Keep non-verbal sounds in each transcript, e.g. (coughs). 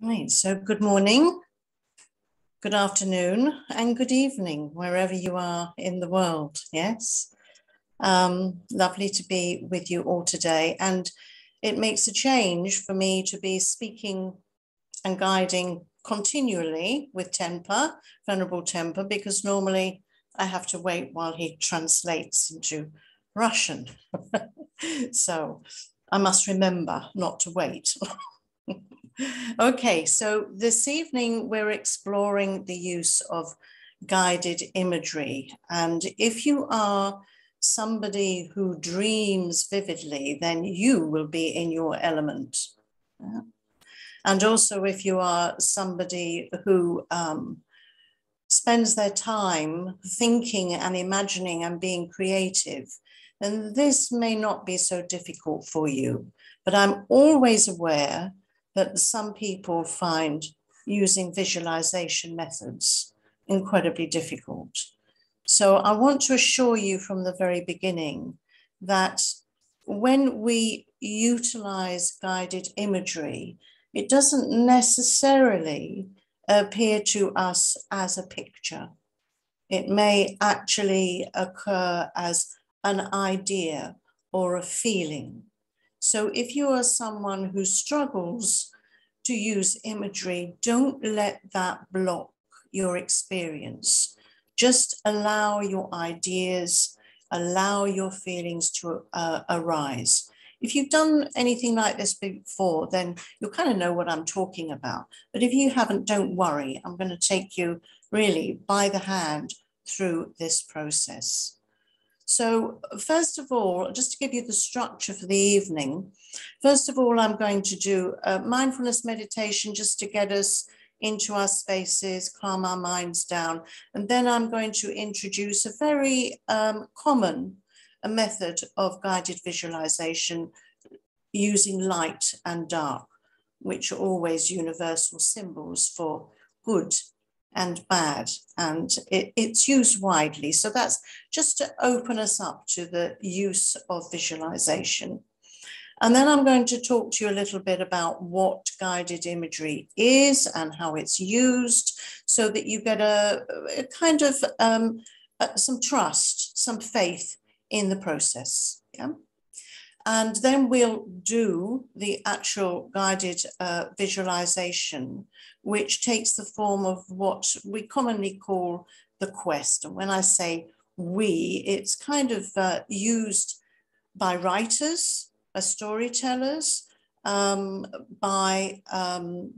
Right, so good morning, good afternoon, and good evening, wherever you are in the world. Yes, um, lovely to be with you all today. And it makes a change for me to be speaking and guiding continually with Temper, Venerable Temper, because normally I have to wait while he translates into Russian. (laughs) so I must remember not to wait. (laughs) okay, so this evening we're exploring the use of guided imagery. And if you are somebody who dreams vividly, then you will be in your element. And also, if you are somebody who um, spends their time thinking and imagining and being creative, then this may not be so difficult for you. But I'm always aware that some people find using visualization methods incredibly difficult. So I want to assure you from the very beginning that when we utilize guided imagery, it doesn't necessarily appear to us as a picture. It may actually occur as an idea or a feeling. So if you are someone who struggles to use imagery, don't let that block your experience. Just allow your ideas, allow your feelings to uh, arise. If you've done anything like this before, then you'll kind of know what I'm talking about. But if you haven't, don't worry. I'm going to take you really by the hand through this process. So first of all, just to give you the structure for the evening, first of all, I'm going to do a mindfulness meditation just to get us into our spaces, calm our minds down. And then I'm going to introduce a very um, common a method of guided visualization using light and dark, which are always universal symbols for good and bad, and it, it's used widely. So that's just to open us up to the use of visualization. And then I'm going to talk to you a little bit about what guided imagery is and how it's used so that you get a, a kind of um, uh, some trust, some faith in the process. Yeah. And then we'll do the actual guided uh, visualization, which takes the form of what we commonly call the quest. And when I say we, it's kind of uh, used by writers, by storytellers, um, by um,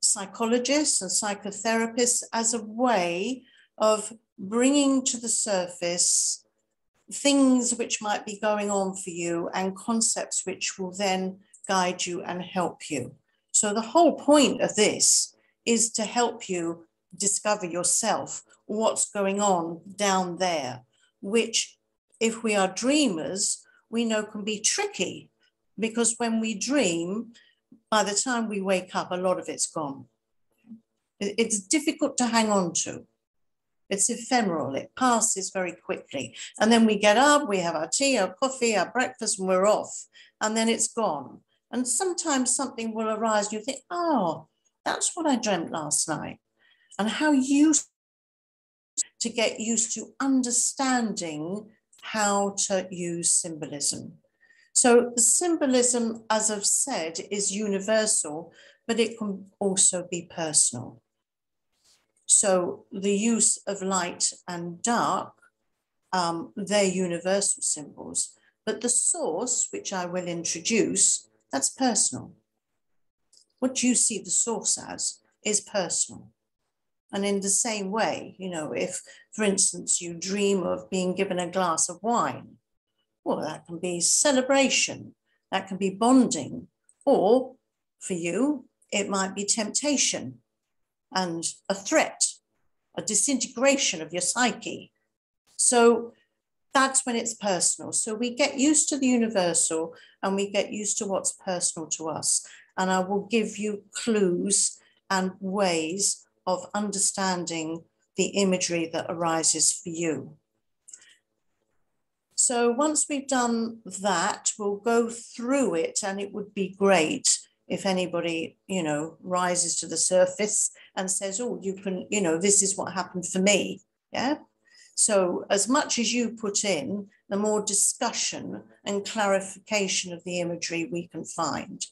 psychologists and psychotherapists as a way of bringing to the surface things which might be going on for you and concepts which will then guide you and help you. So, the whole point of this is to help you discover yourself what's going on down there, which, if we are dreamers, we know can be tricky because when we dream, by the time we wake up, a lot of it's gone. It's difficult to hang on to. It's ephemeral, it passes very quickly. And then we get up, we have our tea, our coffee, our breakfast, and we're off. And then it's gone. And sometimes something will arise, and you think, oh, that's what I dreamt last night. And how you to get used to understanding how to use symbolism. So, symbolism, as I've said, is universal, but it can also be personal. So the use of light and dark, um, they're universal symbols, but the source, which I will introduce, that's personal. What you see the source as is personal. And in the same way, you know, if, for instance, you dream of being given a glass of wine, well, that can be celebration, that can be bonding, or for you, it might be temptation and a threat, a disintegration of your psyche. So that's when it's personal. So we get used to the universal and we get used to what's personal to us. And I will give you clues and ways of understanding the imagery that arises for you. So once we've done that, we'll go through it and it would be great if anybody, you know, rises to the surface and says, oh, you can, you know, this is what happened for me. Yeah. So as much as you put in, the more discussion and clarification of the imagery we can find.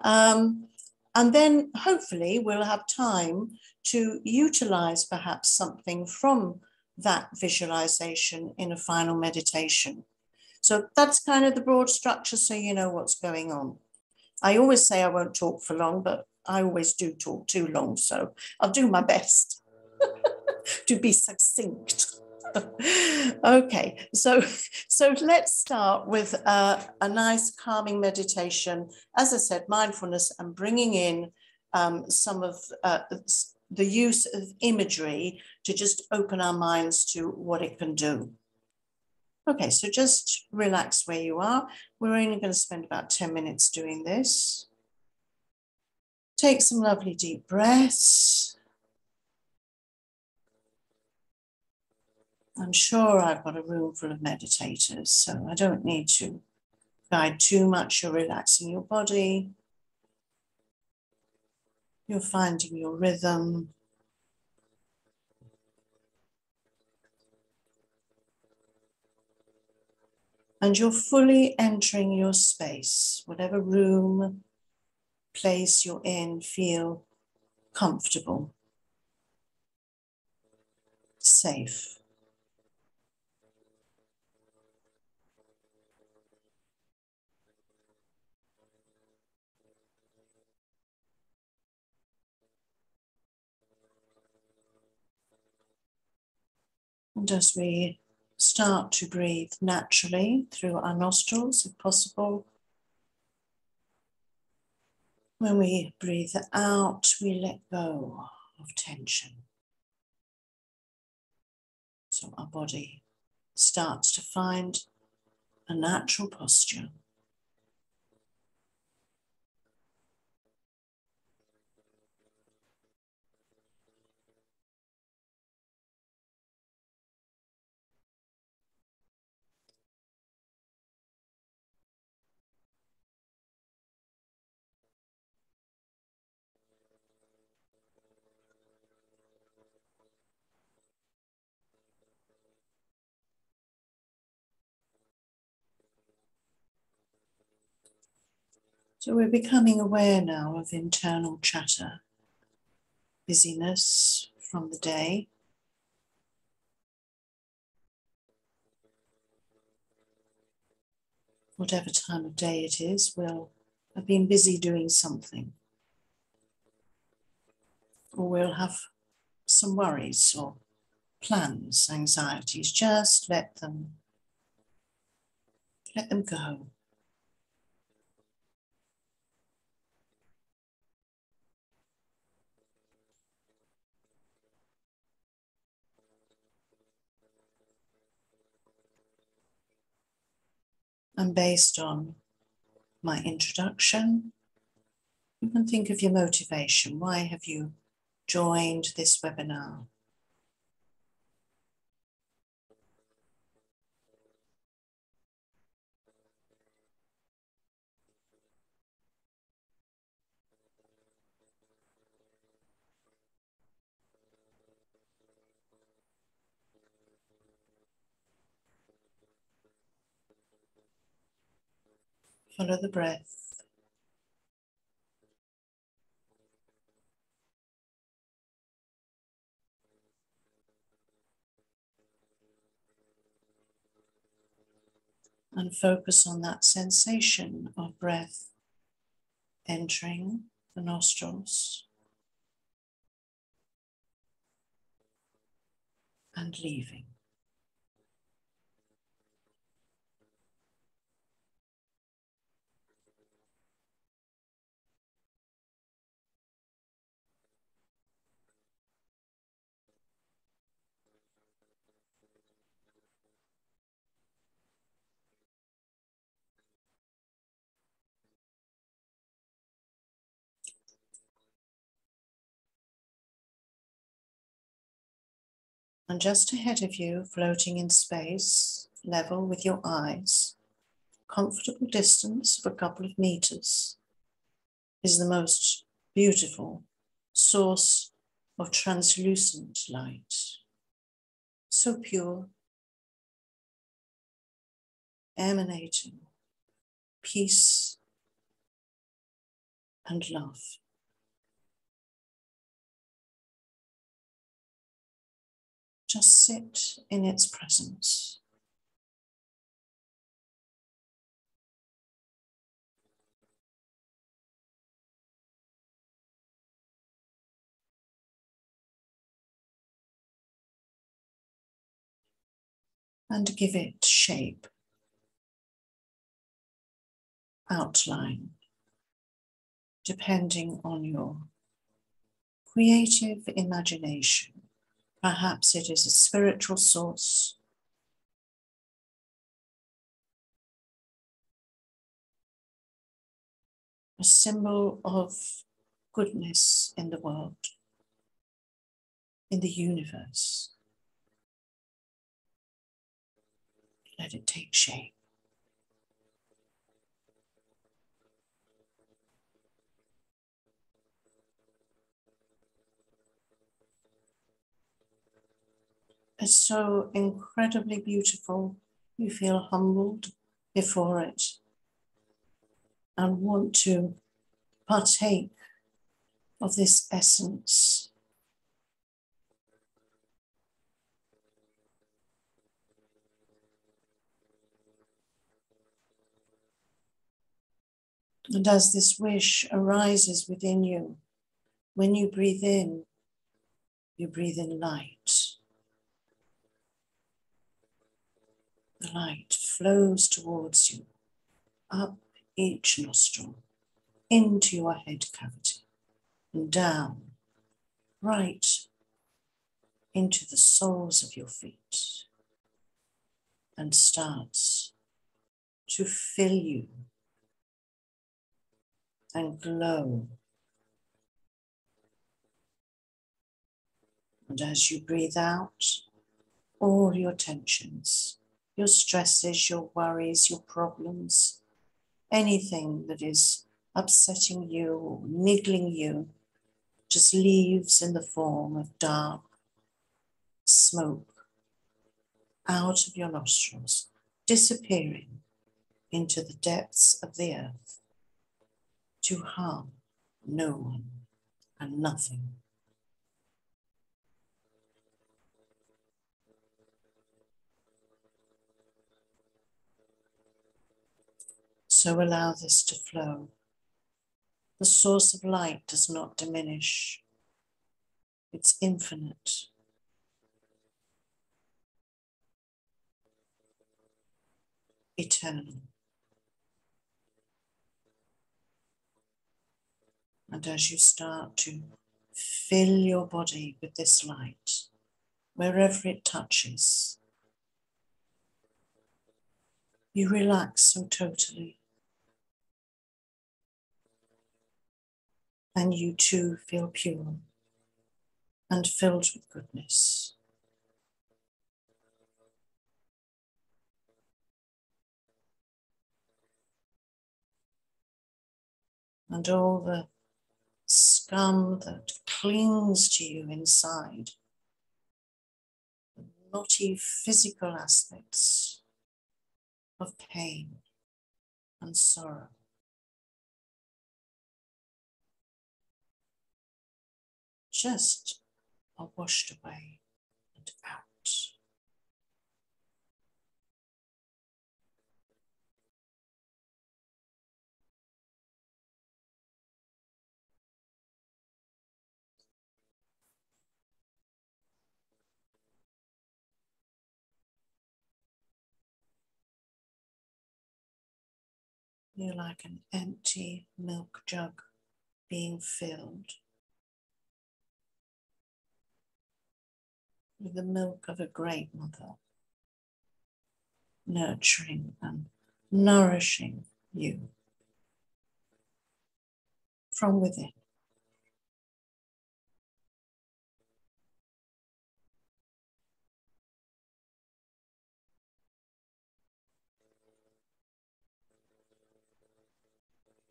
Um, and then hopefully we'll have time to utilize perhaps something from that visualization in a final meditation. So that's kind of the broad structure so you know what's going on. I always say I won't talk for long, but I always do talk too long. So I'll do my best (laughs) to be succinct. (laughs) okay, so so let's start with uh, a nice calming meditation. As I said, mindfulness and bringing in um, some of uh, the use of imagery to just open our minds to what it can do. Okay, so just relax where you are. We're only going to spend about 10 minutes doing this. Take some lovely deep breaths. I'm sure I've got a room full of meditators, so I don't need to guide too much. You're relaxing your body. You're finding your rhythm. And you're fully entering your space, whatever room, place you're in, feel comfortable, safe. And as we start to breathe naturally through our nostrils if possible. When we breathe out, we let go of tension. So our body starts to find a natural posture. So we're becoming aware now of internal chatter, busyness from the day. Whatever time of day it is, we'll have been busy doing something. Or we'll have some worries or plans, anxieties. Just let them let them go. And based on my introduction, you can think of your motivation. Why have you joined this webinar? Follow the breath. And focus on that sensation of breath entering the nostrils and leaving. And just ahead of you, floating in space, level with your eyes, comfortable distance of a couple of meters, is the most beautiful source of translucent light. So pure, emanating peace and love. Just sit in its presence. and give it shape, outline, depending on your creative imagination. Perhaps it is a spiritual source. A symbol of goodness in the world, in the universe. Let it take shape. It's so incredibly beautiful. You feel humbled before it and want to partake of this essence And as this wish arises within you, when you breathe in, you breathe in light. The light flows towards you, up each nostril, into your head cavity, and down, right into the soles of your feet, and starts to fill you and glow. And as you breathe out, all your tensions, your stresses, your worries, your problems, anything that is upsetting you niggling you, just leaves in the form of dark smoke out of your nostrils, disappearing into the depths of the earth to harm no one and nothing. So allow this to flow. The source of light does not diminish, it's infinite. Eternal. And as you start to fill your body with this light, wherever it touches, you relax so totally. And you too feel pure and filled with goodness. And all the scum that clings to you inside, the knotty physical aspects of pain and sorrow. Just are washed away and out. You're like an empty milk jug being filled with the milk of a great mother, nurturing and nourishing you from within.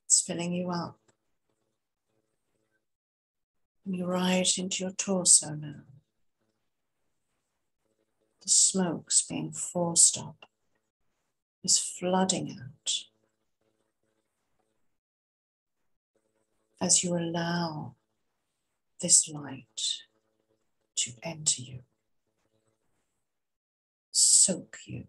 It's filling you up You right into your torso now. The smoke's being forced up, is flooding out as you allow this light to enter you, soak you.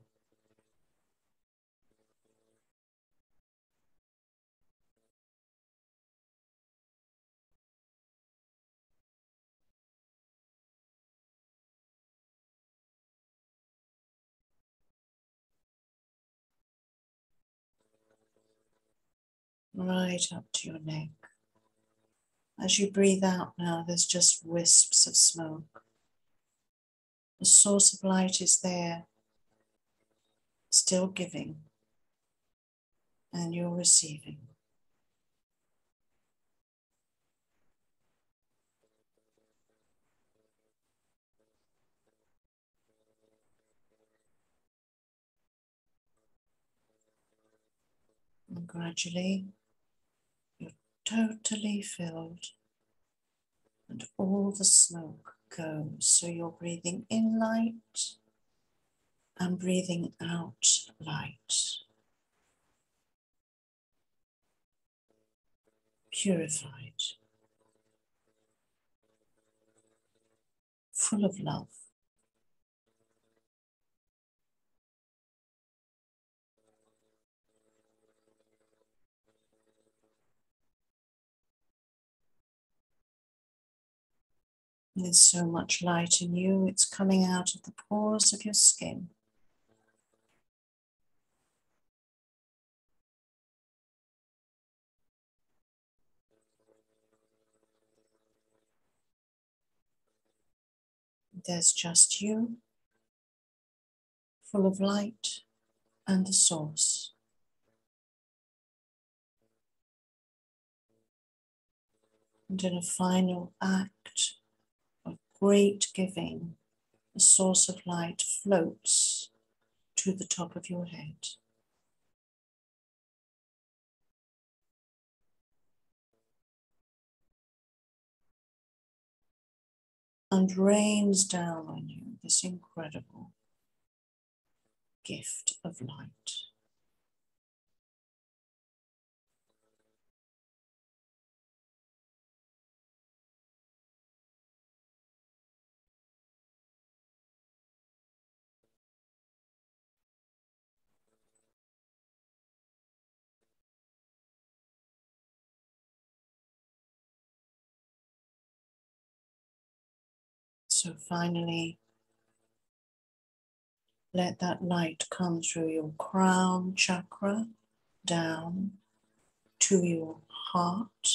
Right up to your neck. As you breathe out now, there's just wisps of smoke. The source of light is there, still giving, and you're receiving. And gradually totally filled and all the smoke goes. So you're breathing in light and breathing out light. Purified, full of love. There's so much light in you, it's coming out of the pores of your skin. There's just you, full of light and the source. And in a final act great giving, a source of light floats to the top of your head. And rains down on you this incredible gift of light. So finally, let that light come through your crown chakra down to your heart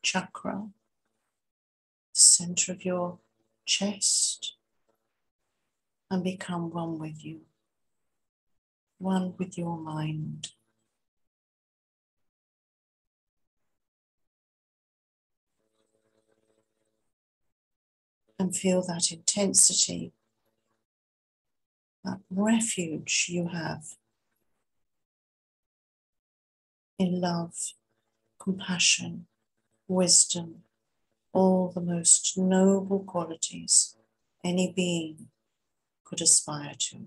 chakra, center of your chest, and become one with you, one with your mind. And feel that intensity, that refuge you have in love, compassion, wisdom, all the most noble qualities any being could aspire to.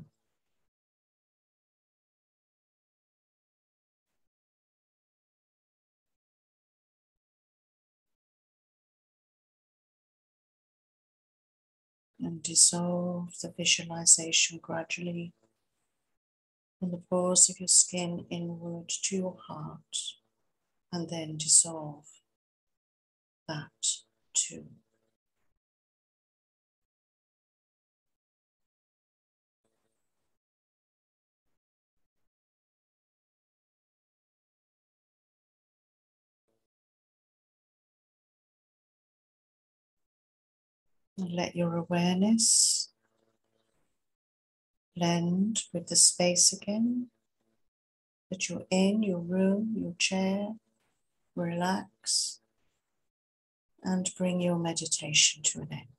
And dissolve the visualization gradually from the pores of your skin inward to your heart, and then dissolve that too. Let your awareness blend with the space again that you're in, your room, your chair. Relax and bring your meditation to an end.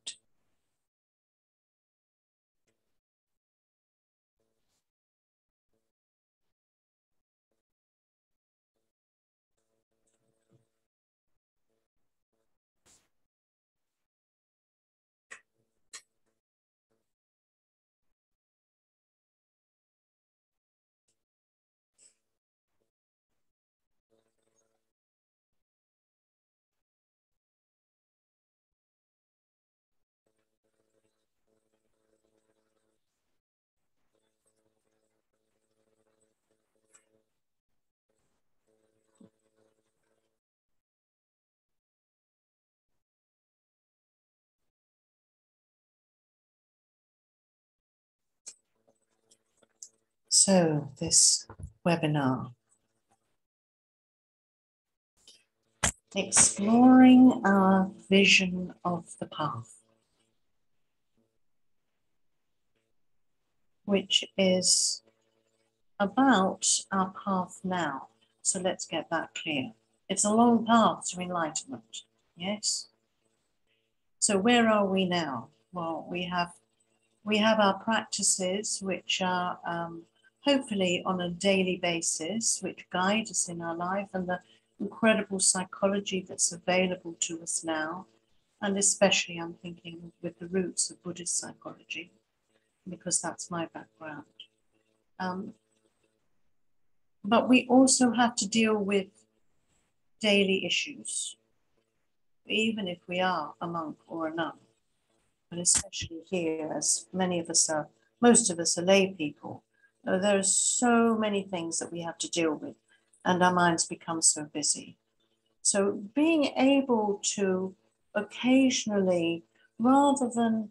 So, this webinar, exploring our vision of the path, which is about our path now. So, let's get that clear. It's a long path to enlightenment, yes? So, where are we now? Well, we have we have our practices, which are um, hopefully on a daily basis, which guide us in our life and the incredible psychology that's available to us now. And especially, I'm thinking with the roots of Buddhist psychology, because that's my background. Um, but we also have to deal with daily issues, even if we are a monk or a nun, but especially here, as many of us are, most of us are lay people there are so many things that we have to deal with, and our minds become so busy. So, being able to occasionally, rather than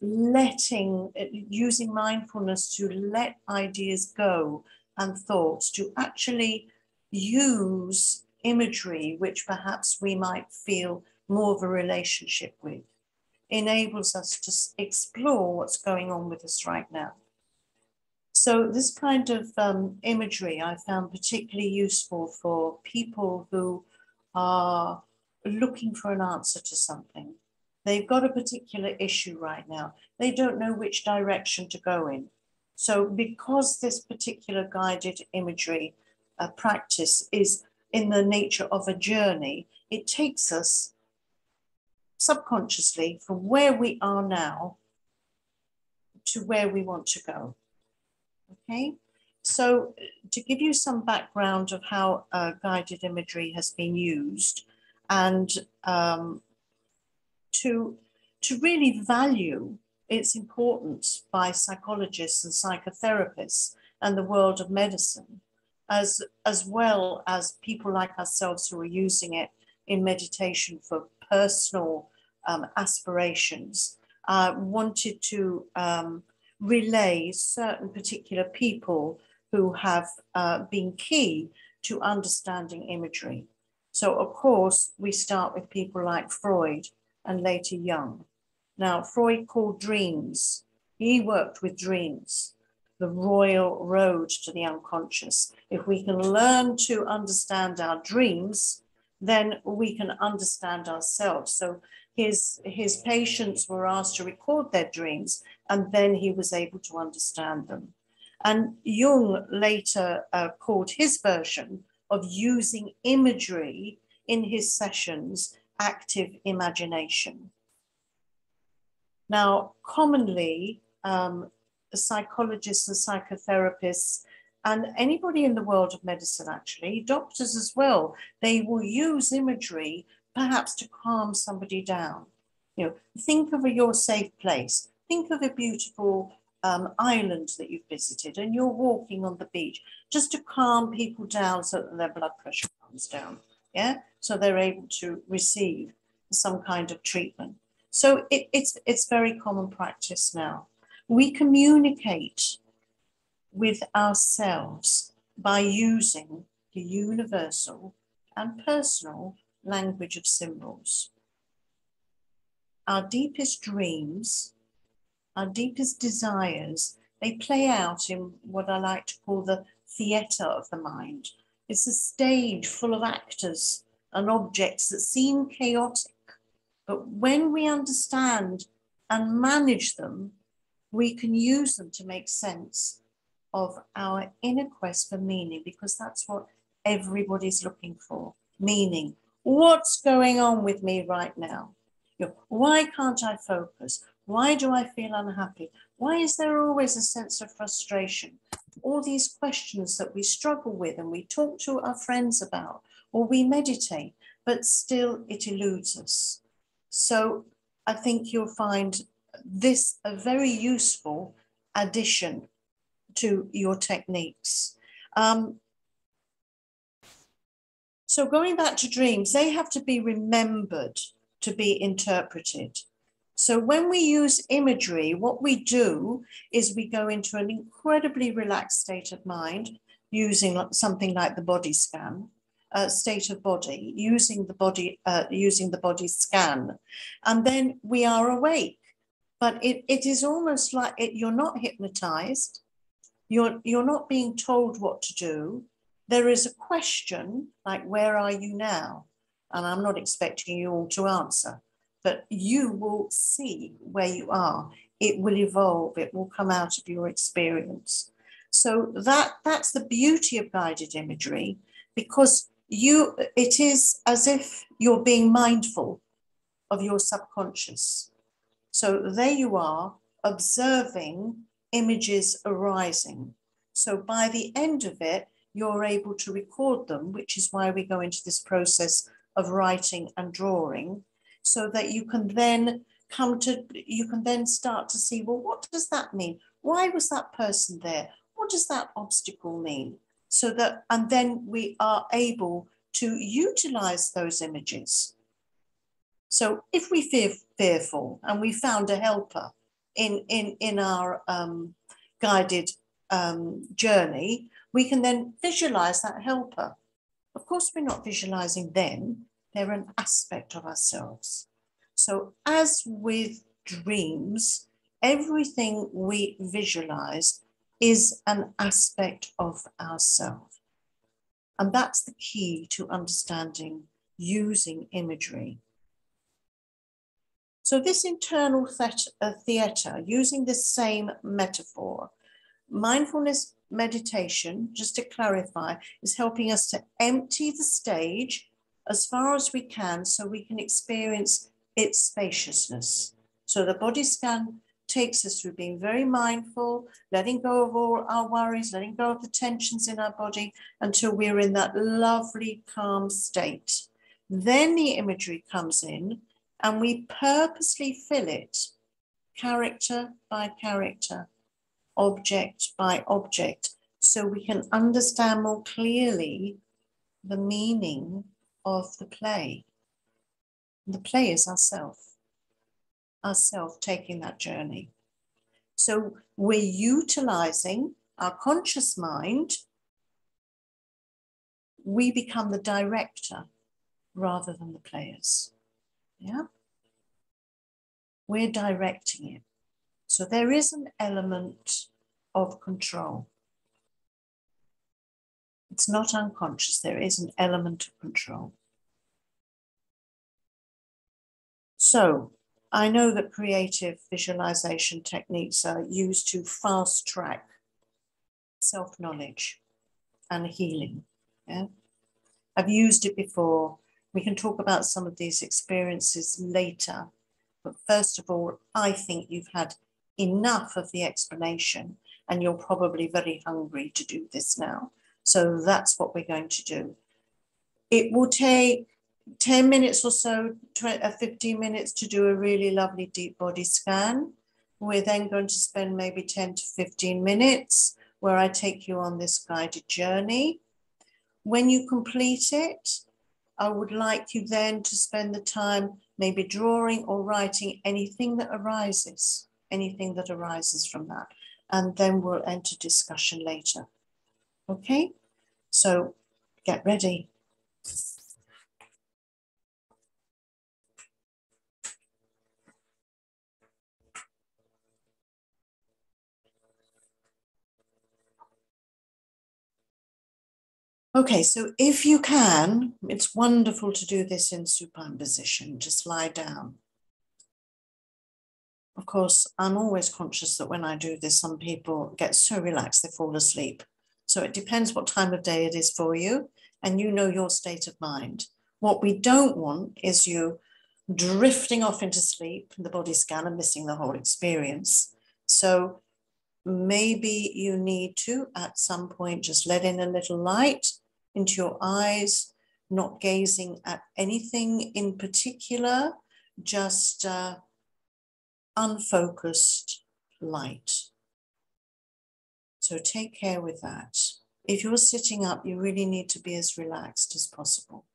letting, using mindfulness to let ideas go and thoughts, to actually use imagery which perhaps we might feel more of a relationship with, enables us to explore what's going on with us right now. So this kind of um, imagery I found particularly useful for people who are looking for an answer to something. They've got a particular issue right now. They don't know which direction to go in. So because this particular guided imagery uh, practice is in the nature of a journey, it takes us subconsciously from where we are now to where we want to go. Okay, so to give you some background of how uh, guided imagery has been used and um, to, to really value its importance by psychologists and psychotherapists and the world of medicine, as, as well as people like ourselves who are using it in meditation for personal um, aspirations, uh, wanted to um, relay certain particular people who have uh, been key to understanding imagery. So, of course, we start with people like Freud and later Jung. Now, Freud called dreams, he worked with dreams, the royal road to the unconscious. If we can learn to understand our dreams, then we can understand ourselves. So, his, his patients were asked to record their dreams and then he was able to understand them. And Jung later uh, called his version of using imagery in his sessions active imagination. Now, commonly, um, psychologists and psychotherapists, and anybody in the world of medicine, actually, doctors as well, they will use imagery perhaps to calm somebody down. You know, think of a your safe place think of a beautiful um, island that you've visited and you're walking on the beach just to calm people down so that their blood pressure comes down. Yeah. So they're able to receive some kind of treatment. So it, it's, it's very common practice now. We communicate with ourselves by using the universal and personal language of symbols. Our deepest dreams our deepest desires, they play out in what I like to call the theatre of the mind. It's a stage full of actors and objects that seem chaotic, but when we understand and manage them, we can use them to make sense of our inner quest for meaning, because that's what everybody's looking for meaning. What's going on with me right now? You know, why can't I focus? Why do I feel unhappy? Why is there always a sense of frustration? All these questions that we struggle with and we talk to our friends about, or we meditate, but still it eludes us. So I think you'll find this a very useful addition to your techniques. Um, so going back to dreams, they have to be remembered to be interpreted. So when we use imagery, what we do is we go into an incredibly relaxed state of mind using something like the body scan, uh, state of body, using the body, uh, using the body scan, and then we are awake. But it, it is almost like it, you're not hypnotized. You're, you're not being told what to do. There is a question like, where are you now? And I'm not expecting you all to answer, but you will see where you are. It will evolve, it will come out of your experience. So that, that's the beauty of guided imagery because you it is as if you're being mindful of your subconscious. So there you are observing images arising. So by the end of it, you're able to record them, which is why we go into this process of writing and drawing, so that you can then come to, you can then start to see, well, what does that mean? Why was that person there? What does that obstacle mean? So that, and then we are able to utilize those images. So if we feel fearful and we found a helper in, in, in our um, guided um, journey, we can then visualize that helper. Of course, we're not visualizing them, they're an aspect of ourselves. So, as with dreams, everything we visualize is an aspect of ourselves. And that's the key to understanding using imagery. So, this internal uh, theatre, using this same metaphor, mindfulness meditation, just to clarify, is helping us to empty the stage as far as we can so we can experience its spaciousness. So, the body scan takes us through being very mindful, letting go of all our worries, letting go of the tensions in our body until we're in that lovely, calm state. Then the imagery comes in and we purposely fill it character by character, object by object, so we can understand more clearly the meaning of the play. The play is ourself ourselves taking that journey. So we're utilizing our conscious mind. We become the director rather than the players. Yeah? We're directing it. So there is an element of control. It's not unconscious, there is an element of control. So I know that creative visualization techniques are used to fast track self knowledge and healing. Yeah? I've used it before. We can talk about some of these experiences later. But first of all, I think you've had enough of the explanation and you're probably very hungry to do this now. So that's what we're going to do. It will take 10 minutes or so, 20, uh, 15 minutes to do a really lovely deep body scan. We're then going to spend maybe 10 to 15 minutes where I take you on this guided journey. When you complete it, I would like you then to spend the time maybe drawing or writing anything that arises, anything that arises from that. And then we'll enter discussion later. Okay, so get ready. Okay, so if you can, it's wonderful to do this in supine position, just lie down. Of course, I'm always conscious that when I do this, some people get so relaxed they fall asleep. So it depends what time of day it is for you, and you know your state of mind. What we don't want is you drifting off into sleep, from the body scan, and missing the whole experience. So maybe you need to, at some point, just let in a little light into your eyes, not gazing at anything in particular, just uh, unfocused light. So take care with that. If you're sitting up, you really need to be as relaxed as possible.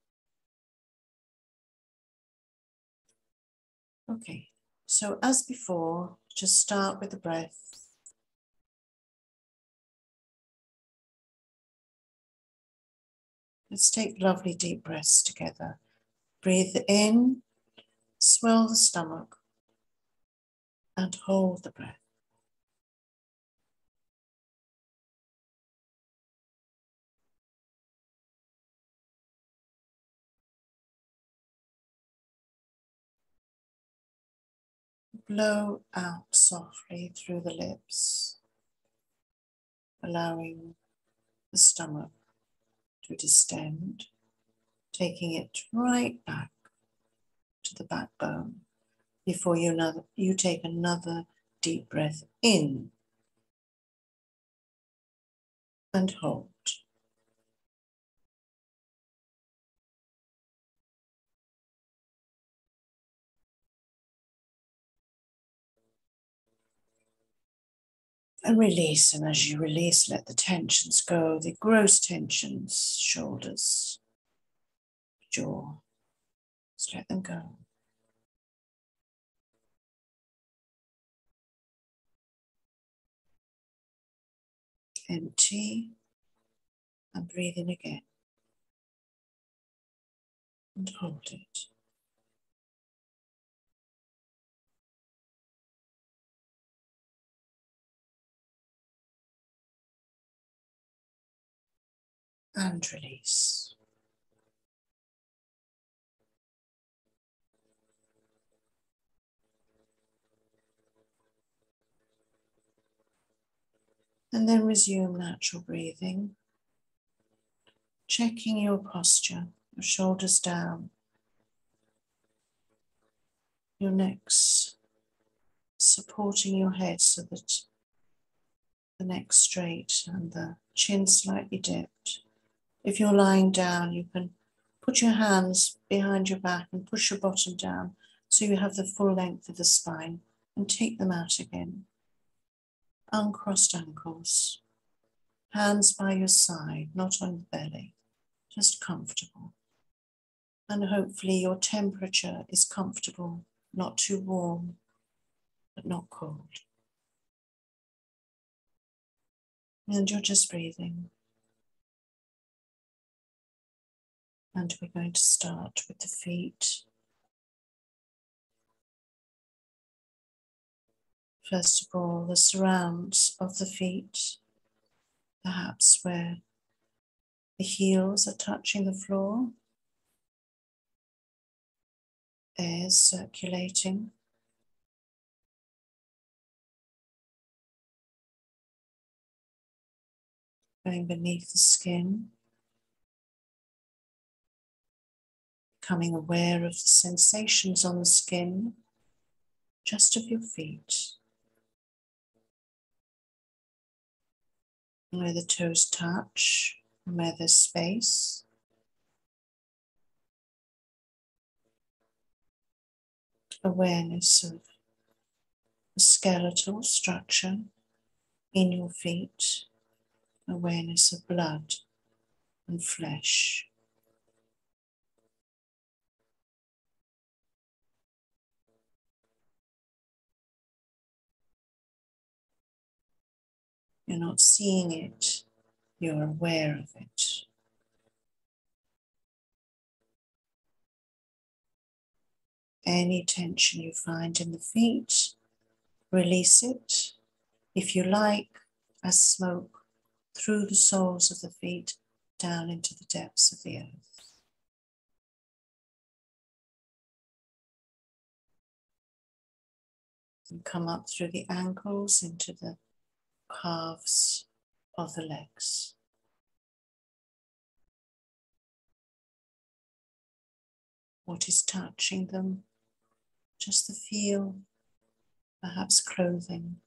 Okay, So, as before, just start with the breath. Let's take lovely deep breaths together. Breathe in, swell the stomach, and hold the breath. Blow out softly through the lips, allowing the stomach to distend, taking it right back to the backbone before you, another, you take another deep breath in and hold. And release. And as you release, let the tensions go the gross tensions, shoulders, jaw. Just let them go. Empty and breathe in again. And hold it. and release. And then resume natural breathing, checking your posture, your shoulders down, your necks supporting your head so that the neck straight and the chin slightly dipped. If you're lying down, you can put your hands behind your back and push your bottom down so you have the full length of the spine and take them out again. Uncrossed ankles, hands by your side, not on your belly, just comfortable. And hopefully your temperature is comfortable, not too warm, but not cold. And you're just breathing. And we're going to start with the feet. First of all, the surrounds of the feet, perhaps where the heels are touching the floor, air circulating. Going beneath the skin. becoming aware of the sensations on the skin, just of your feet. Where the toes touch, where there's space. Awareness of the skeletal structure in your feet, awareness of blood and flesh. You're not seeing it, you're aware of it. Any tension you find in the feet, release it. If you like, as smoke through the soles of the feet down into the depths of the earth. And come up through the ankles into the calves of the legs. What is touching them? Just the feel, perhaps clothing,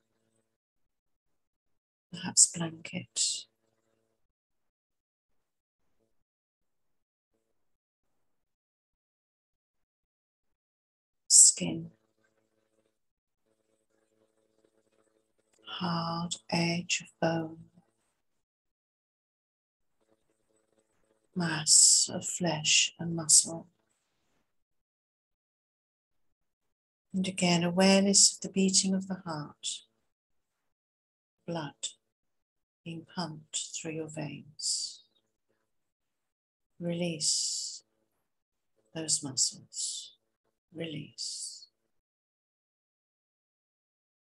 perhaps blanket. Skin. Hard edge of bone, mass of flesh and muscle. And again, awareness of the beating of the heart, blood being pumped through your veins. Release those muscles. Release.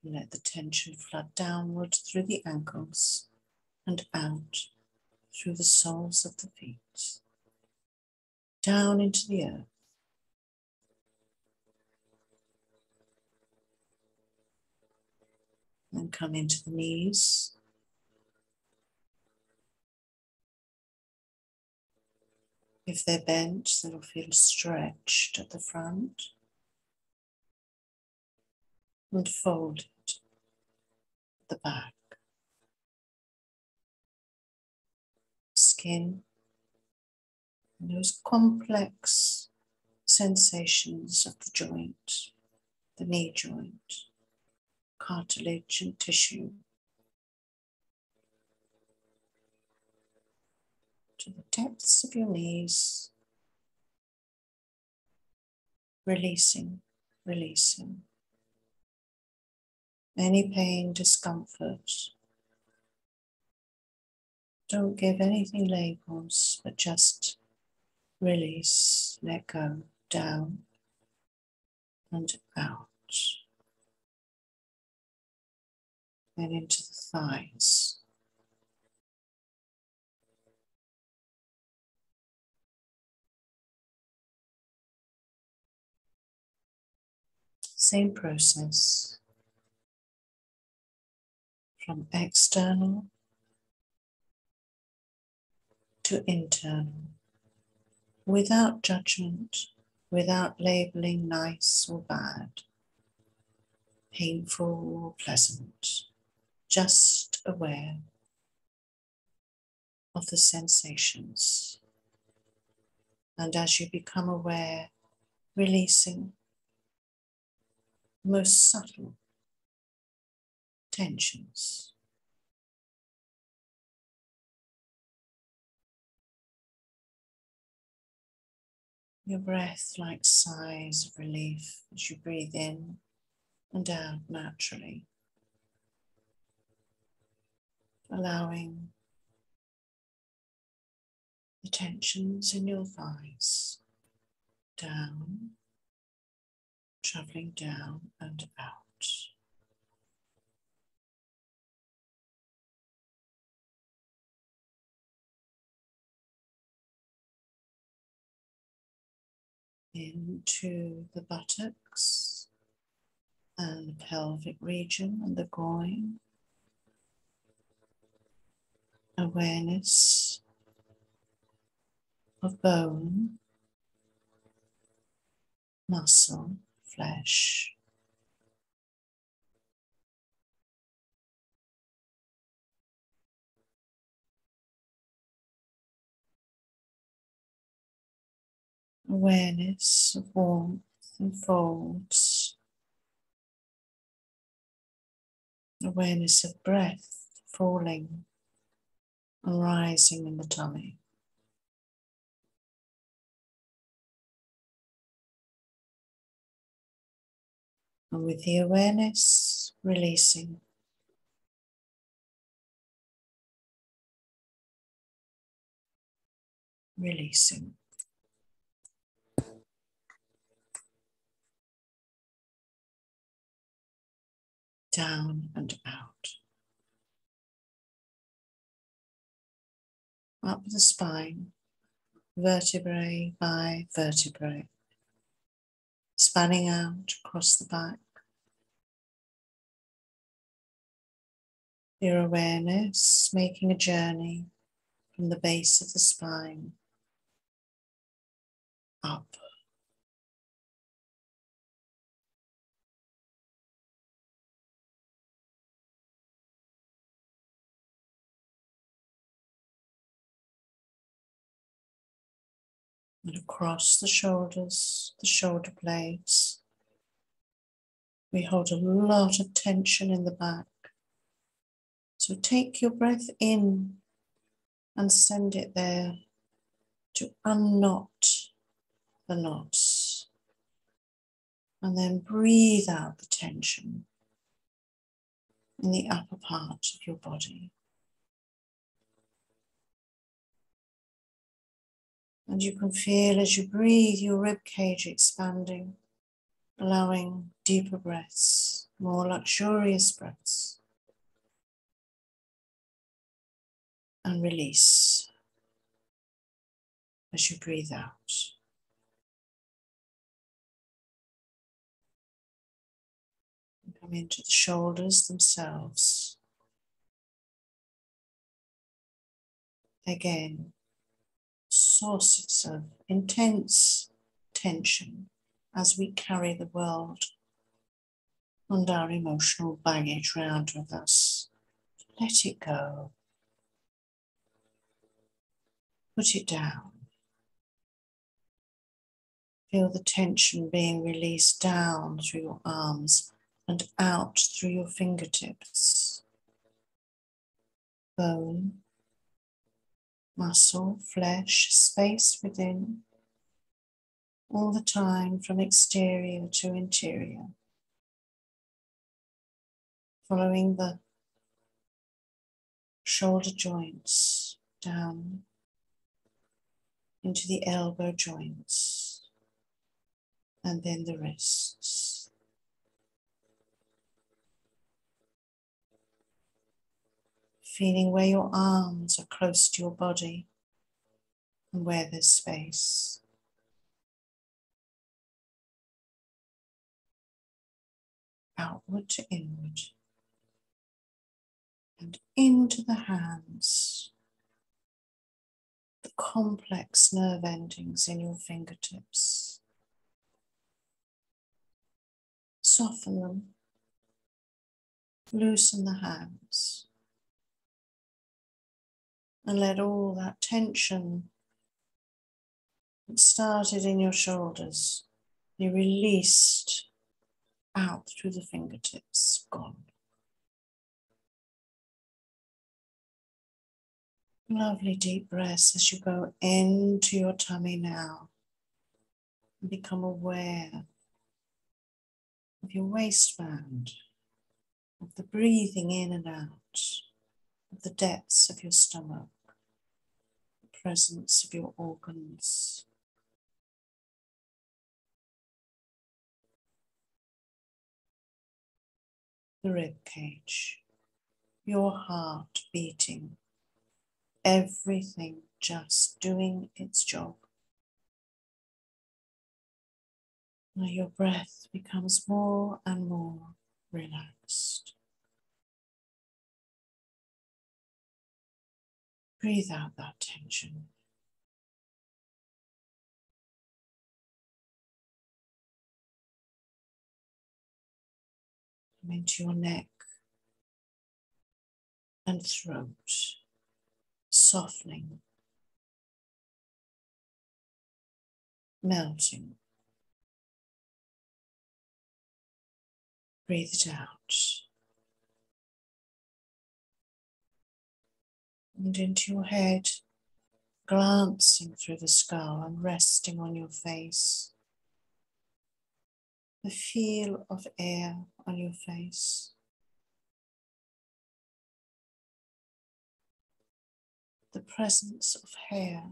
Let the tension flood downward through the ankles and out through the soles of the feet, down into the earth. And come into the knees. If they're bent, they'll feel stretched at the front and folded the back. Skin, and those complex sensations of the joint, the knee joint, cartilage and tissue to the depths of your knees, releasing, releasing. Any pain, discomfort. Don't give anything labels, but just release, let go, down and out. And into the thighs. Same process from external to internal without judgment, without labeling nice or bad, painful or pleasant, just aware of the sensations. And as you become aware, releasing most subtle tensions. Your breath like sighs of relief as you breathe in and out naturally, allowing the tensions in your thighs down traveling down and out. Into the buttocks and the pelvic region and the groin. Awareness of bone, muscle, flesh. Awareness of warmth and folds. Awareness of breath falling and rising in the tummy. And with the awareness, releasing. Releasing. Down and out. Up the spine, vertebrae by vertebrae spanning out across the back. Your awareness making a journey from the base of the spine up. And across the shoulders, the shoulder blades. We hold a lot of tension in the back. So take your breath in and send it there to unknot the knots. And then breathe out the tension in the upper part of your body. And you can feel as you breathe your rib cage expanding, allowing deeper breaths, more luxurious breaths. And release as you breathe out. And come into the shoulders themselves. Again, sources of intense tension as we carry the world and our emotional baggage round with us. Let it go. Put it down. Feel the tension being released down through your arms and out through your fingertips. Bone, muscle, flesh, space within, all the time from exterior to interior. Following the shoulder joints down into the elbow joints and then the wrists. Feeling where your arms are close to your body and where there's space. Outward to inward and into the hands, the complex nerve endings in your fingertips. Soften them, loosen the hands and let all that tension that started in your shoulders be released out through the fingertips, gone. Lovely deep breaths as you go into your tummy now and become aware of your waistband, of the breathing in and out the depths of your stomach, the presence of your organs. The rib cage, your heart beating, everything just doing its job. Now your breath becomes more and more relaxed. Breathe out that tension. Come into your neck and throat, softening, melting. Breathe it out. And into your head, glancing through the skull and resting on your face. The feel of air on your face. The presence of hair.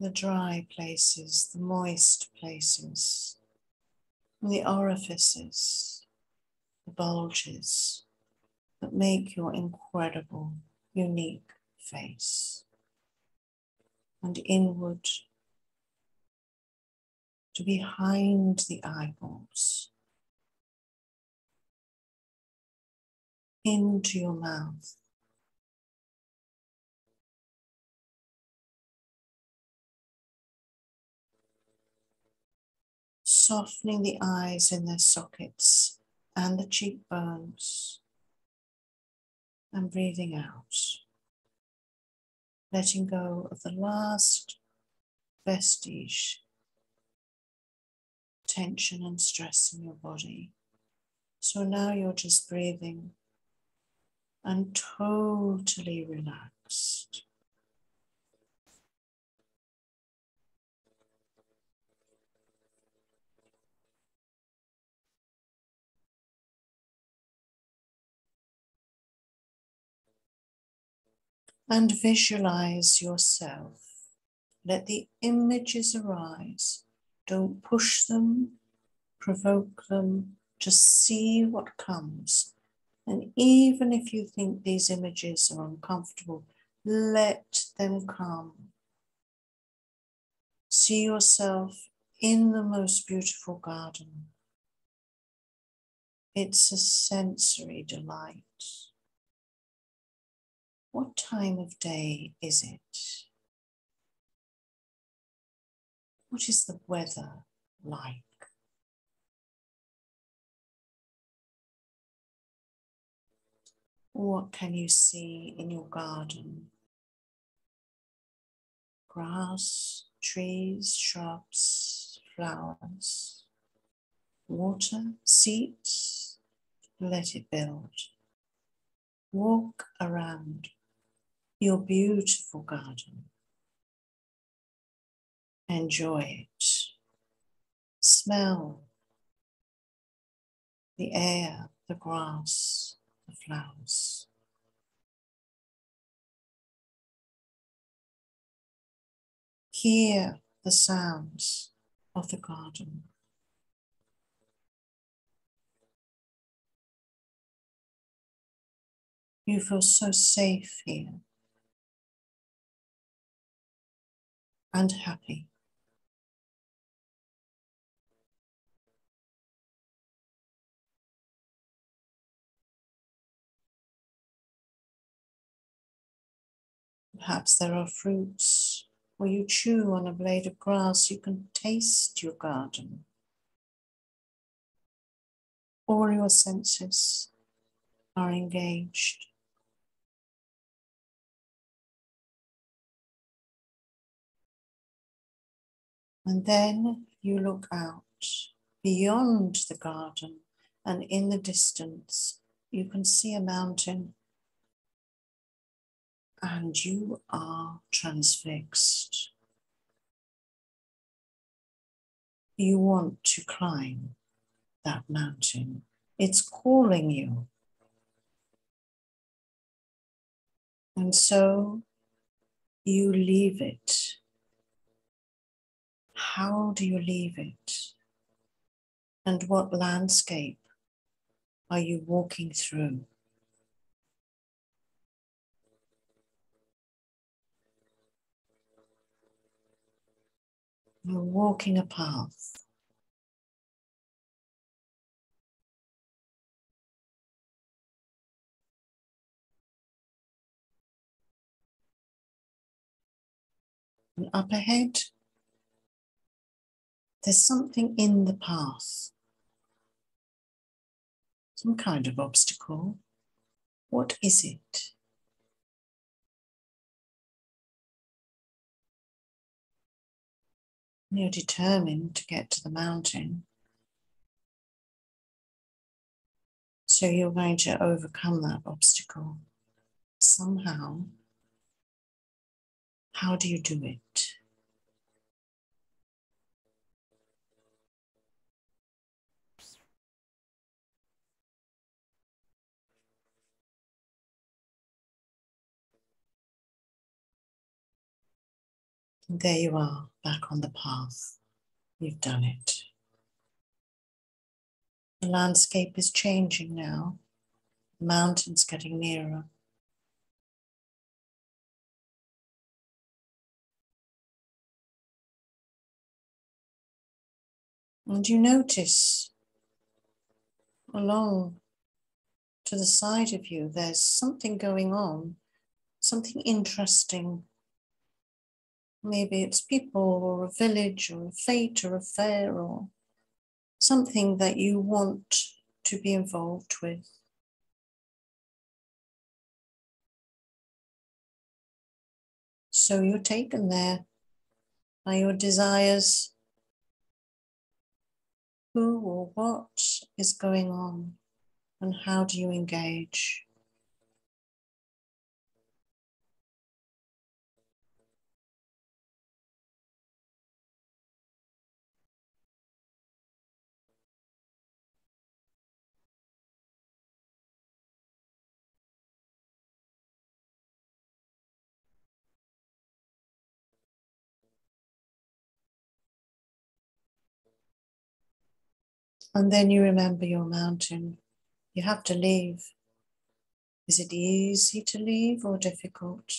The dry places, the moist places the orifices, the bulges that make your incredible, unique face. And inward to behind the eyeballs, into your mouth. Softening the eyes in their sockets and the cheekbones, and breathing out, letting go of the last vestige tension and stress in your body. So now you're just breathing and totally relaxed, and visualize yourself. Let the images arise. Don't push them, provoke them, just see what comes. And even if you think these images are uncomfortable, let them come. See yourself in the most beautiful garden. It's a sensory delight. What time of day is it? What is the weather like? What can you see in your garden? Grass, trees, shrubs, flowers, water, seats, let it build. Walk around your beautiful garden. Enjoy it. Smell the air, the grass, the flowers. Hear the sounds of the garden. You feel so safe here and happy. Perhaps there are fruits, or you chew on a blade of grass, you can taste your garden. All your senses are engaged. And then you look out beyond the garden, and in the distance, you can see a mountain, and you are transfixed. You want to climb that mountain, it's calling you. And so you leave it how do you leave it? And what landscape are you walking through? You're walking a path. And up ahead, there's something in the path, some kind of obstacle. What is it? You're determined to get to the mountain. So you're going to overcome that obstacle somehow. How do you do it? And there you are, back on the path. You've done it. The landscape is changing now. The mountain's getting nearer. And you notice along to the side of you, there's something going on, something interesting Maybe it's people or a village or a fete or a fair or something that you want to be involved with. So you're taken there by your desires. Who or what is going on, and how do you engage? And then you remember your mountain. You have to leave. Is it easy to leave or difficult?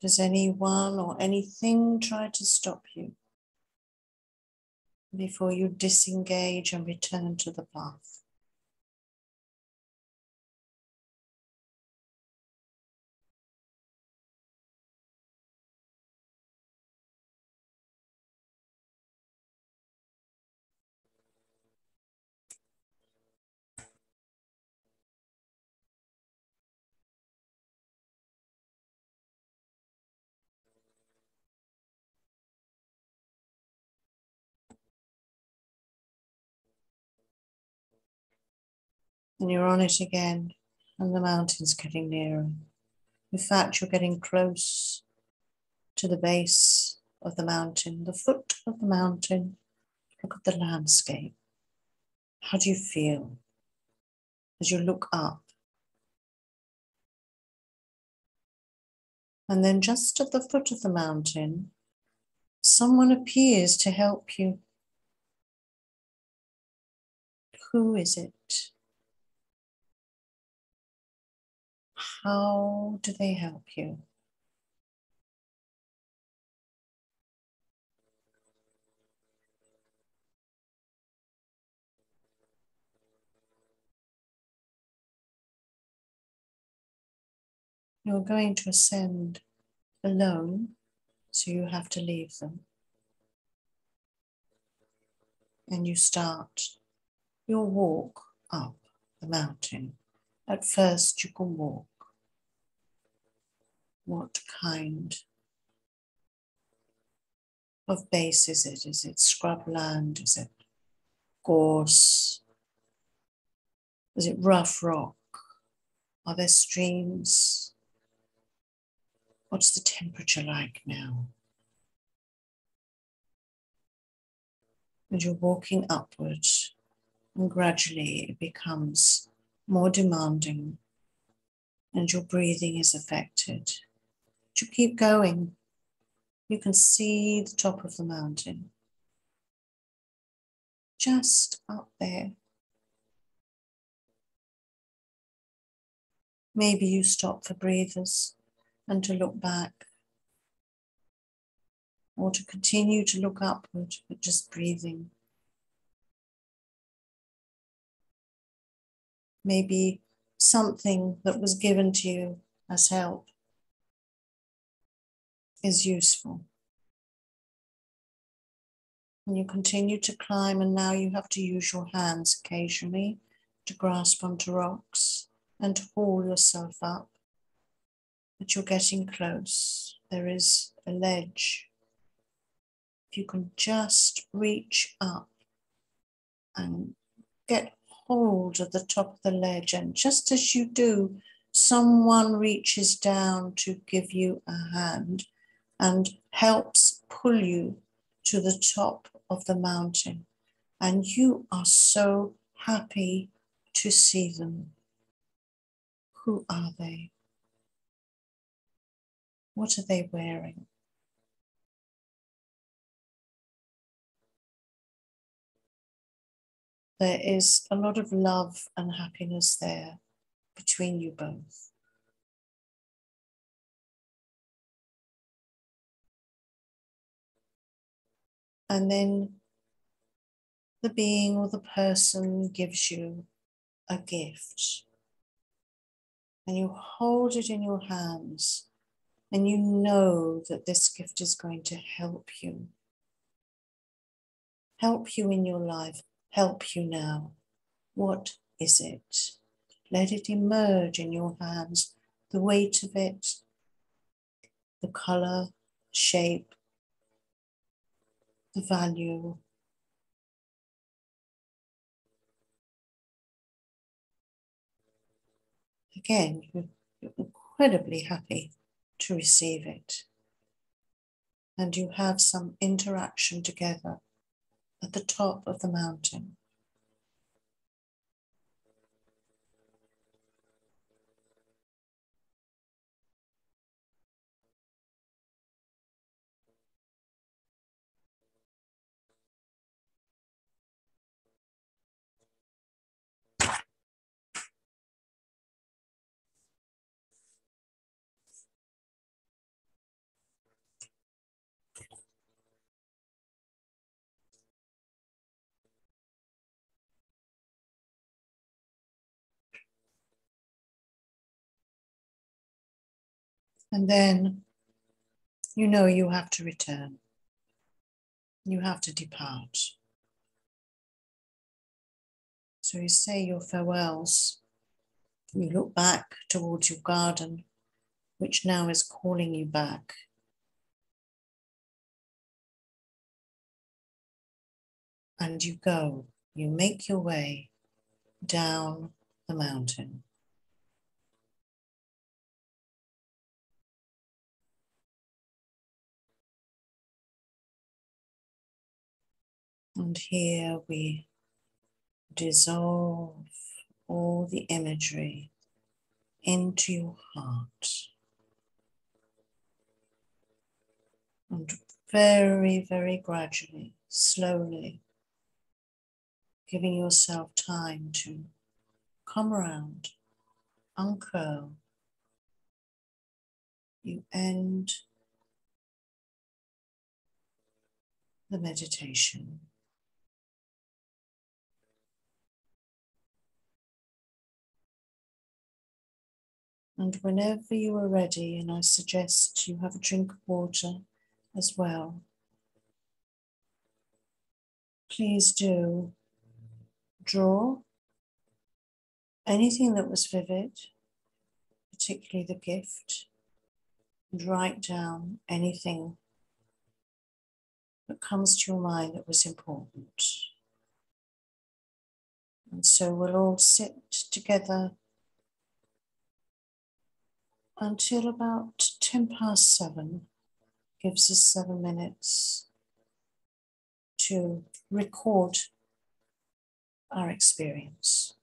Does anyone or anything try to stop you before you disengage and return to the path? And you're on it again, and the mountain's getting nearer. In fact, you're getting close to the base of the mountain, the foot of the mountain. Look at the landscape. How do you feel as you look up? And then, just at the foot of the mountain, someone appears to help you. Who is it? How do they help you? You're going to ascend alone, so you have to leave them. And you start your walk up the mountain. At first, you can walk. What kind of base is it? Is it scrubland? Is it gorse? Is it rough rock? Are there streams? What's the temperature like now? And you're walking upwards, and gradually it becomes more demanding, and your breathing is affected. You keep going. You can see the top of the mountain, just up there. Maybe you stop for breathers and to look back, or to continue to look upward, but just breathing. Maybe something that was given to you as help is useful. And you continue to climb, and now you have to use your hands occasionally to grasp onto rocks and to haul yourself up but you're getting close. There is a ledge. If you can just reach up and get hold of the top of the ledge, and just as you do, someone reaches down to give you a hand and helps pull you to the top of the mountain. And you are so happy to see them. Who are they? What are they wearing? There is a lot of love and happiness there between you both. And then the being or the person gives you a gift. And you hold it in your hands and you know that this gift is going to help you. Help you in your life, help you now. What is it? Let it emerge in your hands, the weight of it, the color, shape, the value. Again, you're incredibly happy to receive it. And you have some interaction together at the top of the mountain. And then you know you have to return. You have to depart. So you say your farewells. You look back towards your garden, which now is calling you back. And you go, you make your way down the mountain. And here we dissolve all the imagery into your heart. And very, very gradually, slowly, giving yourself time to come around, uncurl. You end the meditation. And whenever you are ready, and I suggest you have a drink of water as well, please do draw anything that was vivid, particularly the gift, and write down anything that comes to your mind that was important. And so we'll all sit together until about 10 past seven, gives us seven minutes to record our experience.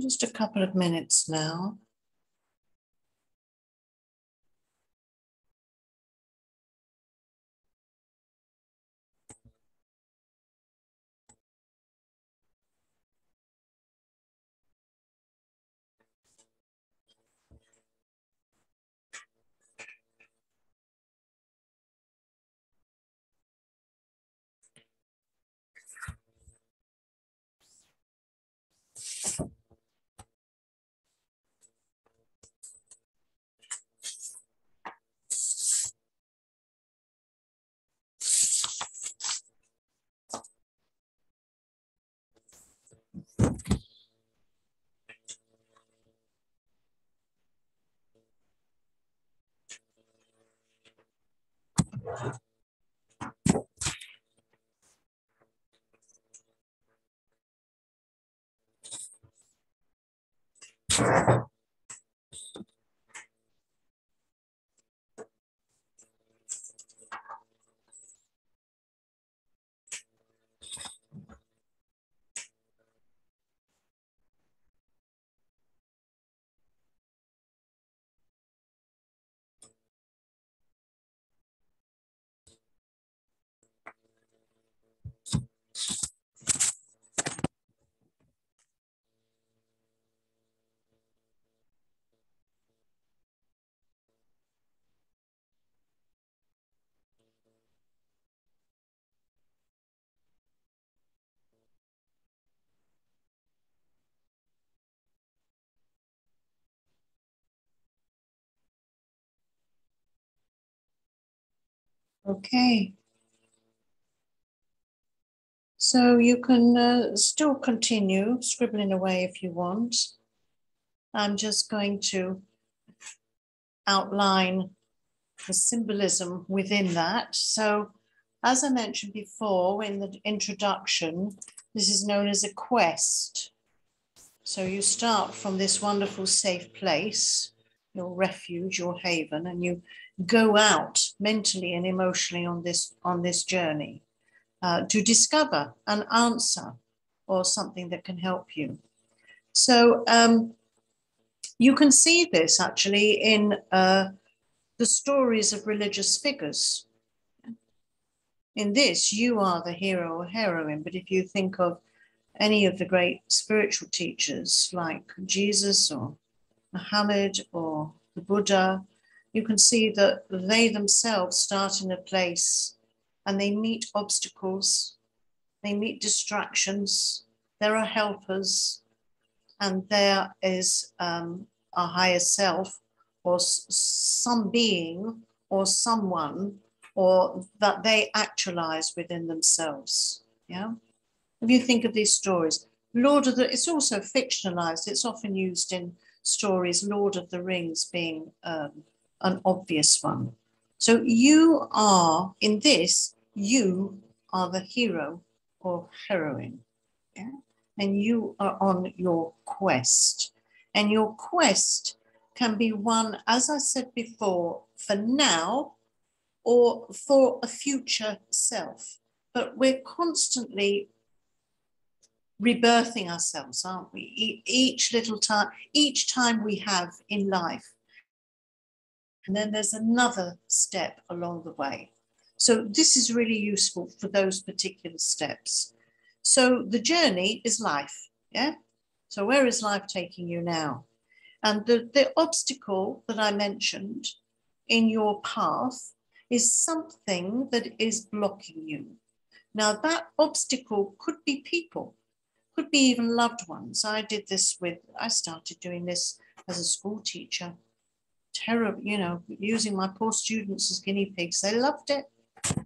Just a couple of minutes now. Okay. So you can uh, still continue scribbling away if you want. I'm just going to outline the symbolism within that. So as I mentioned before in the introduction, this is known as a quest. So you start from this wonderful safe place, your refuge, your haven, and you go out mentally and emotionally on this on this journey uh, to discover an answer or something that can help you. So um, you can see this actually in uh, the stories of religious figures. In this, you are the hero or heroine, but if you think of any of the great spiritual teachers like Jesus or Muhammad or the Buddha you can see that they themselves start in a place and they meet obstacles, they meet distractions, there are helpers, and there is um, a higher self or some being or someone or that they actualize within themselves. Yeah. If you think of these stories, Lord of the, it's also fictionalized. It's often used in stories, Lord of the Rings being um, an obvious one. So you are, in this, you are the hero or heroine. Yeah? And you are on your quest. And your quest can be one, as I said before, for now or for a future self. But we're constantly rebirthing ourselves, aren't we? Each little time, each time we have in life, and then there's another step along the way. So this is really useful for those particular steps. So the journey is life, yeah? So where is life taking you now? And the, the obstacle that I mentioned in your path is something that is blocking you. Now that obstacle could be people, could be even loved ones. I did this with, I started doing this as a school teacher terrible, you know, using my poor students as guinea pigs. They loved it.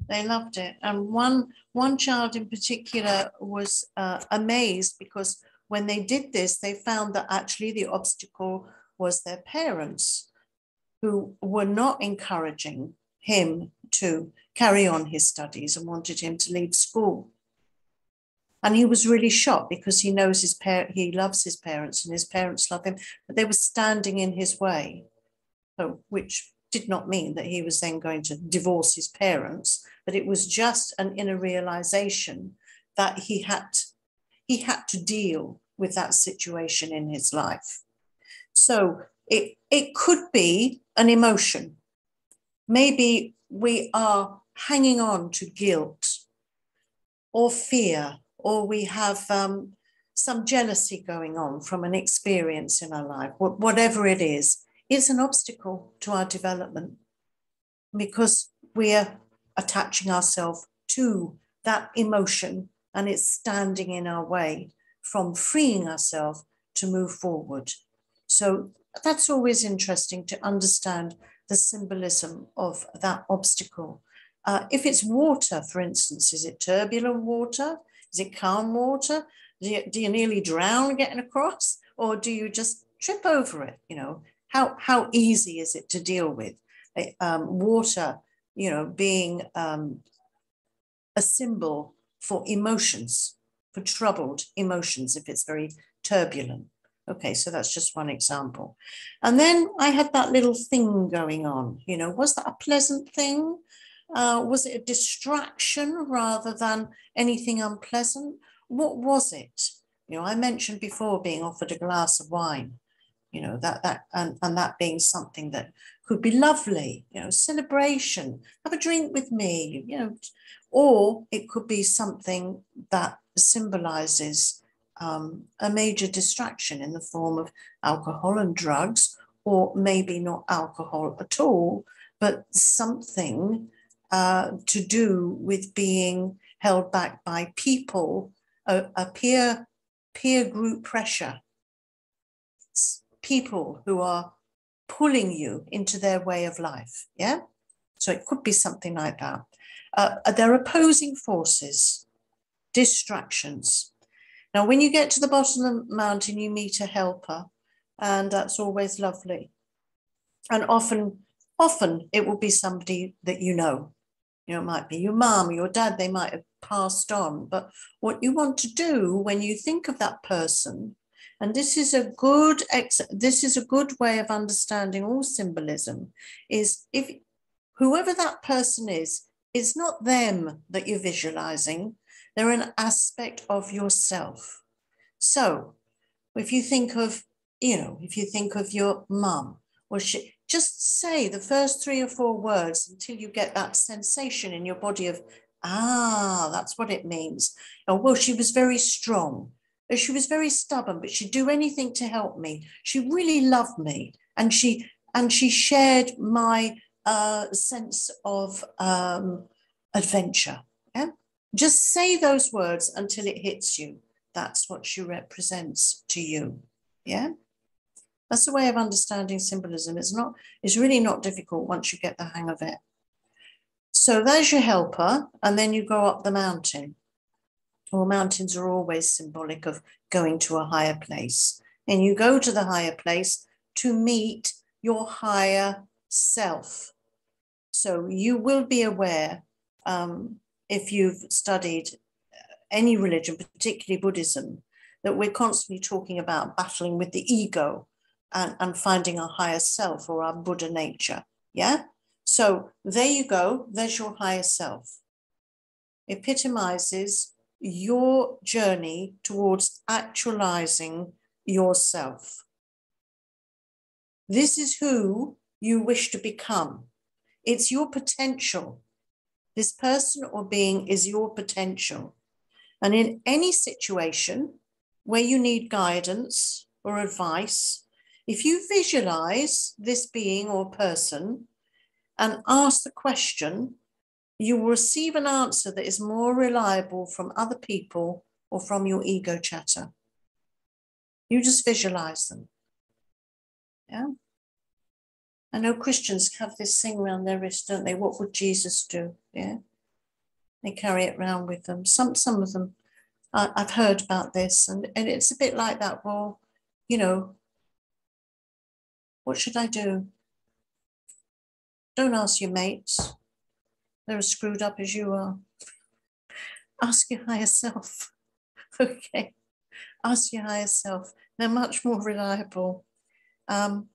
They loved it. And one, one child in particular was uh, amazed because when they did this, they found that actually the obstacle was their parents who were not encouraging him to carry on his studies and wanted him to leave school. And he was really shocked because he knows his parent, he loves his parents and his parents love him, but they were standing in his way which did not mean that he was then going to divorce his parents, but it was just an inner realization that he had he had to deal with that situation in his life. So it, it could be an emotion. Maybe we are hanging on to guilt or fear, or we have um, some jealousy going on from an experience in our life, whatever it is, it's an obstacle to our development because we're attaching ourselves to that emotion and it's standing in our way from freeing ourselves to move forward. So that's always interesting to understand the symbolism of that obstacle. Uh, if it's water, for instance, is it turbulent water? Is it calm water? Do you, do you nearly drown getting across? Or do you just trip over it? You know, how, how easy is it to deal with? Um, water, you know, being um, a symbol for emotions, for troubled emotions, if it's very turbulent. Okay, so that's just one example. And then I had that little thing going on. You know, was that a pleasant thing? Uh, was it a distraction rather than anything unpleasant? What was it? You know, I mentioned before being offered a glass of wine. You know that that and, and that being something that could be lovely. You know, celebration. Have a drink with me. You know, or it could be something that symbolizes um, a major distraction in the form of alcohol and drugs, or maybe not alcohol at all, but something uh, to do with being held back by people, a, a peer peer group pressure, people who are pulling you into their way of life. Yeah, so it could be something like that. Uh, they're opposing forces, distractions. Now, when you get to the bottom of the mountain, you meet a helper, and that's always lovely. And often, often it will be somebody that you know. You know, it might be your mom, your dad, they might have passed on. But what you want to do when you think of that person, and this is a good ex- this is a good way of understanding all symbolism, is if whoever that person is, it's not them that you're visualizing, they're an aspect of yourself. So if you think of, you know, if you think of your mum, well, she, just say the first three or four words until you get that sensation in your body of, ah, that's what it means. Oh, well, she was very strong. She was very stubborn, but she'd do anything to help me. She really loved me. And she and she shared my uh, sense of um, adventure. Yeah? Just say those words until it hits you. That's what she represents to you. Yeah? That's a way of understanding symbolism. It's not, it's really not difficult once you get the hang of it. So there's your helper, and then you go up the mountain. Well, mountains are always symbolic of going to a higher place. And you go to the higher place to meet your higher self. So you will be aware um, if you've studied any religion, particularly Buddhism, that we're constantly talking about battling with the ego and, and finding our higher self or our Buddha nature. Yeah? So there you go. There's your higher self. Epitomizes your journey towards actualizing yourself. This is who you wish to become. It's your potential. This person or being is your potential. And in any situation where you need guidance or advice, if you visualize this being or person and ask the question, you will receive an answer that is more reliable from other people or from your ego chatter. You just visualize them. Yeah. I know Christians have this thing around their wrist, don't they? What would Jesus do? Yeah. They carry it around with them. Some some of them, I, I've heard about this, and, and it's a bit like that. Well, you know, what should I do? Don't ask your mates. They're as screwed up as you are. Ask your higher self. (laughs) okay. Ask your higher self. They're much more reliable. Um,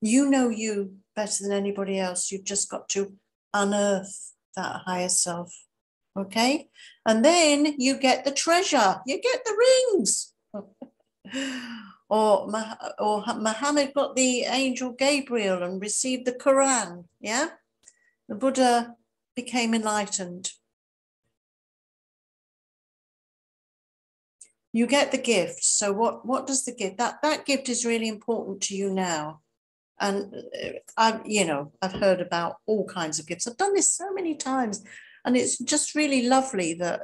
you know you better than anybody else. You've just got to unearth that higher self. Okay. And then you get the treasure, you get the rings. (laughs) or, or Muhammad got the angel Gabriel and received the Quran. Yeah. The Buddha became enlightened. You get the gift. So what, what does the gift? That, that gift is really important to you now. And uh, I've, you know, I've heard about all kinds of gifts. I've done this so many times. And it's just really lovely that,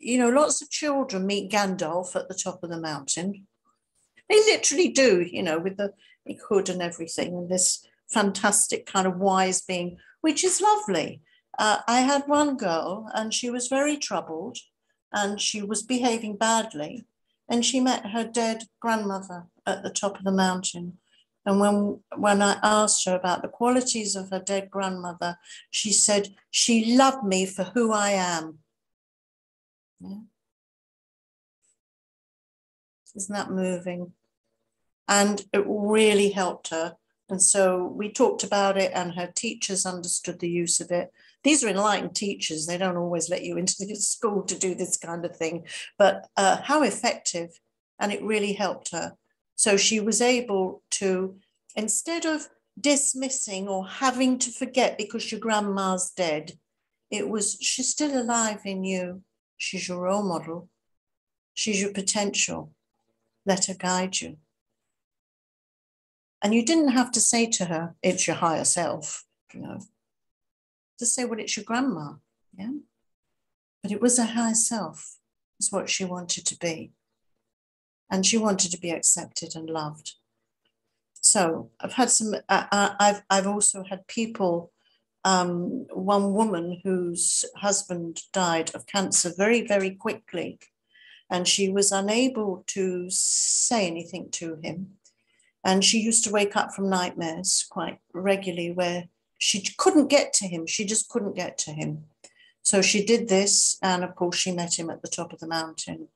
you know, lots of children meet Gandalf at the top of the mountain. They literally do, you know, with the hood and everything, and this fantastic kind of wise being, which is lovely. Uh, I had one girl, and she was very troubled, and she was behaving badly, and she met her dead grandmother at the top of the mountain. And when, when I asked her about the qualities of her dead grandmother, she said, She loved me for who I am. Yeah. Isn't that moving? And it really helped her. And so we talked about it, and her teachers understood the use of it. These are enlightened teachers. They don't always let you into the (laughs) school to do this kind of thing, but uh, how effective. And it really helped her. So she was able to, instead of dismissing or having to forget because your grandma's dead, it was she's still alive in you. She's your role model. She's your potential. Let her guide you. And you didn't have to say to her, it's your higher self, you know. Just say, well, it's your grandma. Yeah. But it was a higher self, is what she wanted to be and she wanted to be accepted and loved. So I've had some. Uh, uh, I've I've also had people. Um, one woman whose husband died of cancer very very quickly, and she was unable to say anything to him, and she used to wake up from nightmares quite regularly where she couldn't get to him. She just couldn't get to him. So she did this, and of course she met him at the top of the mountain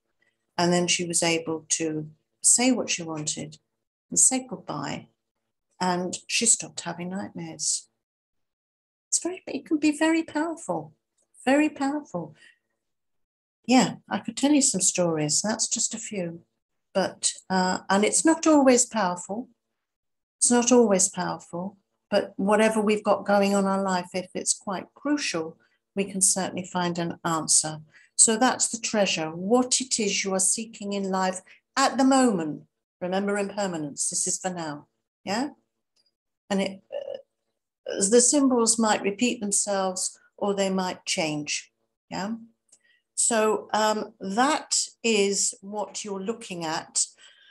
and then she was able to say what she wanted and say goodbye. And she stopped having nightmares. It's very, it can be very powerful, very powerful. Yeah, I could tell you some stories. That's just a few. But, uh, and it's not always powerful. It's not always powerful. But whatever we've got going on in our life, if it's quite crucial, we can certainly find an answer. So that's the treasure, what it is you are seeking in life at the moment. Remember impermanence, this is for now. Yeah? And it, uh, the symbols might repeat themselves or they might change. Yeah? So um, that is what you're looking at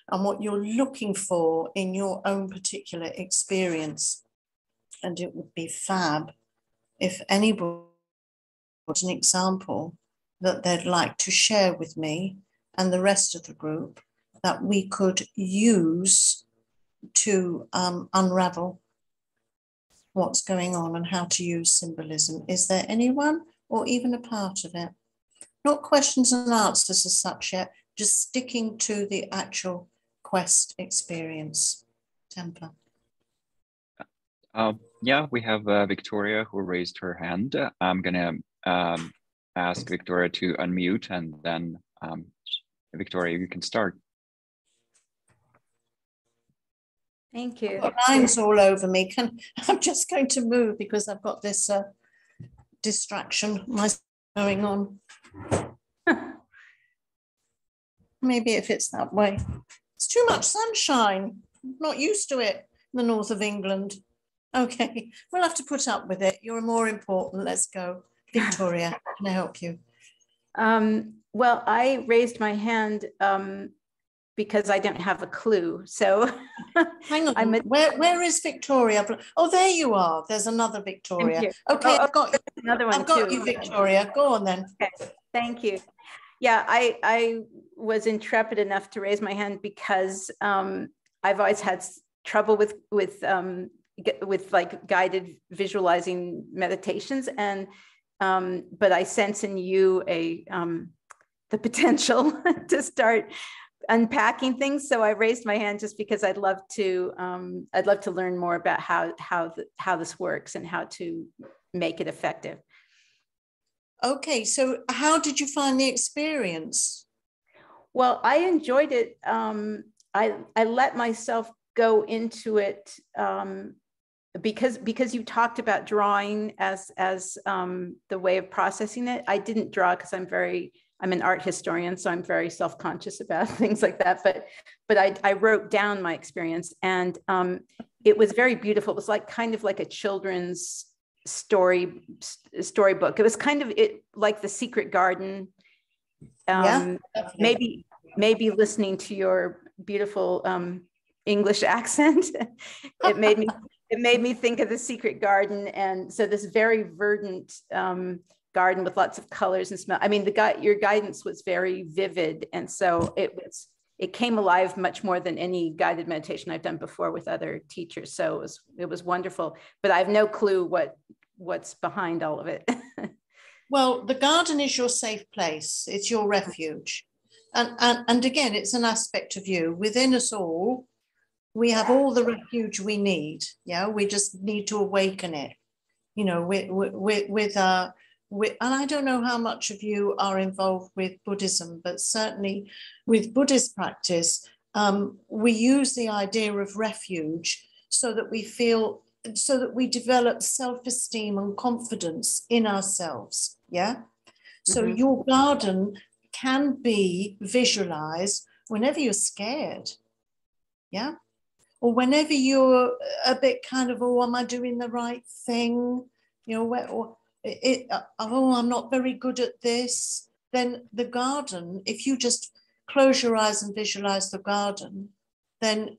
and what you're looking for in your own particular experience. And it would be fab if anybody was an example that they'd like to share with me and the rest of the group that we could use to um, unravel what's going on and how to use symbolism. Is there anyone or even a part of it? Not questions and answers as such yet, just sticking to the actual quest experience. Temper. Uh, yeah, we have uh, Victoria who raised her hand. I'm going to um, ask Victoria to unmute and then um, Victoria, you can start. Thank you. lines all over me. Can (laughs) I'm just going to move because I've got this uh, distraction going on. Maybe if it's that way. It's too much sunshine. I'm not used to it in the north of England. Okay, we'll have to put up with it. You're more important. Let's go. (laughs) Victoria, can I help you? Um, well, I raised my hand um, because I don't have a clue. So (laughs) hang on. I'm a, where, where is Victoria? Oh, there you are. There's another Victoria. Okay, oh, I've got another one. I've got too. you, Victoria. Go on then. Okay. Thank you. Yeah, I I was intrepid enough to raise my hand because um, I've always had trouble with with um, with like guided visualizing meditations and um, but I sense in you a um, the (laughs) potential to start unpacking things. So I raised my hand just because I'd love to um, I'd love to learn more about how how the, how this works and how to make it effective. Okay, so how did you find the experience? Well, I enjoyed it. Um, I I let myself go into it um, because because you talked about drawing as as um, the way of processing it. I didn't draw because I'm very I'm an art historian, so I'm very self conscious about (laughs) things like that. But but I I wrote down my experience, and um, it was very beautiful. It was like kind of like a children's story storybook. It was kind of it like the Secret Garden. Um, yeah, maybe maybe listening to your beautiful um, English (laughs) accent, it made me it made me think of the Secret Garden, and so this very verdant um, garden with lots of colors and smell. I mean, the guy your guidance was very vivid, and so it was it came alive much more than any guided meditation I've done before with other teachers. So it was it was wonderful, but I have no clue what what's behind all of it. (laughs) well, the garden is your safe place. It's your refuge. And, and, and again, it's an aspect of you. Within us all, we have all the refuge we need. Yeah, we just need to awaken it. You know, with with with uh, with, and I don't know how much of you are involved with Buddhism, but certainly with Buddhist practice, um, we use the idea of refuge so that we feel so that we develop self-esteem and confidence in ourselves yeah? So mm-hmm. your garden can be visualized whenever you're scared yeah? Or whenever you're a bit kind of oh am i doing the right thing? You know where, or it, uh, oh i'm not very good at this then the garden if you just close your eyes and visualize the garden then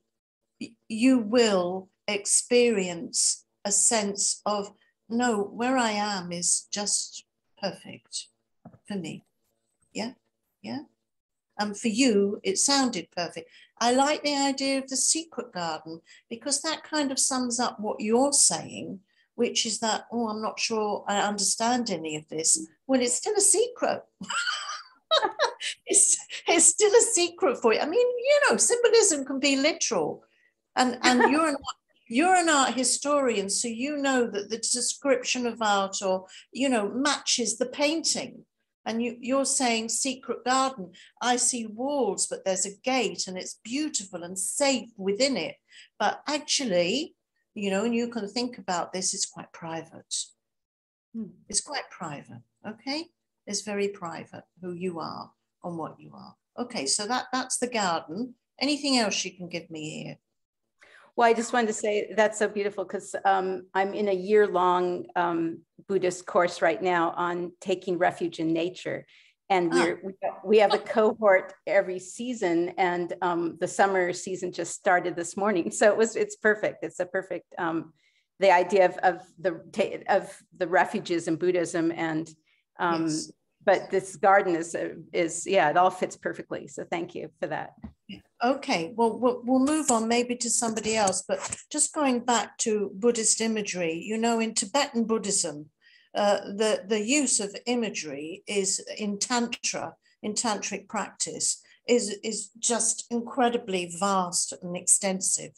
you will experience a sense of no, where I am is just perfect for me. Yeah, yeah. And for you, it sounded perfect. I like the idea of the secret garden because that kind of sums up what you're saying, which is that, oh, I'm not sure I understand any of this. Well, it's still a secret. (laughs) it's, it's still a secret for you. I mean, you know, symbolism can be literal. And, and you're not you're an art historian, so you know that the description of art or, you know, matches the painting. And you, you're saying secret garden. I see walls, but there's a gate and it's beautiful and safe within it. But actually, you know, and you can think about this, it's quite private. Hmm. It's quite private, okay? It's very private who you are and what you are. Okay, so that, that's the garden. Anything else you can give me here? Well, I just wanted to say that's so beautiful because um, I'm in a year long um, Buddhist course right now on taking refuge in nature. And we're, we have a cohort every season, and um, the summer season just started this morning. (laughs) So it was it's perfect. It's a perfect um, the idea of, of the of the refuges in Buddhism, and um, yes. but this garden is is yeah, it all fits perfectly. So thank you for that. Okay, well, well, we'll move on maybe to somebody else, but just going back to Buddhist imagery, you know, in Tibetan Buddhism, uh, the, the use of imagery is in Tantra, in Tantric practice, is, is just incredibly vast and extensive.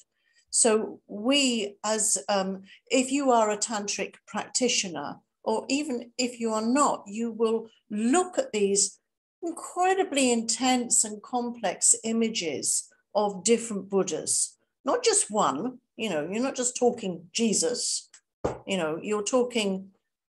So we, as um, if you are a Tantric practitioner, or even if you are not, you will look at these incredibly intense and complex images of different Buddhas, not just one, you know, you're not just talking Jesus, you know, you're talking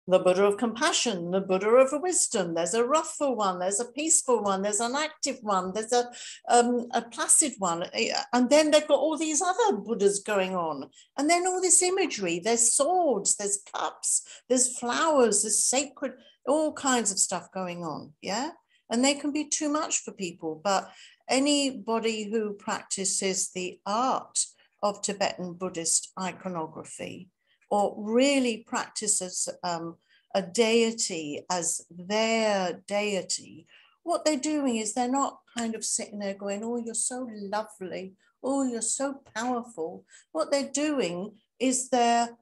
the Buddha of compassion, the Buddha of wisdom. There's a wrathful one, there's a peaceful one, there's an active one, there's a, um, a placid one. And then they've got all these other Buddhas going on. And then all this imagery there's swords, there's cups, there's flowers, there's sacred, all kinds of stuff going on. Yeah and they can be too much for people. But anybody who practices the art of Tibetan Buddhist iconography or really practices um, a deity as their deity, what they're doing is they're not kind of sitting there going, Oh, you're so lovely. Oh, you're so powerful. What they're doing is they're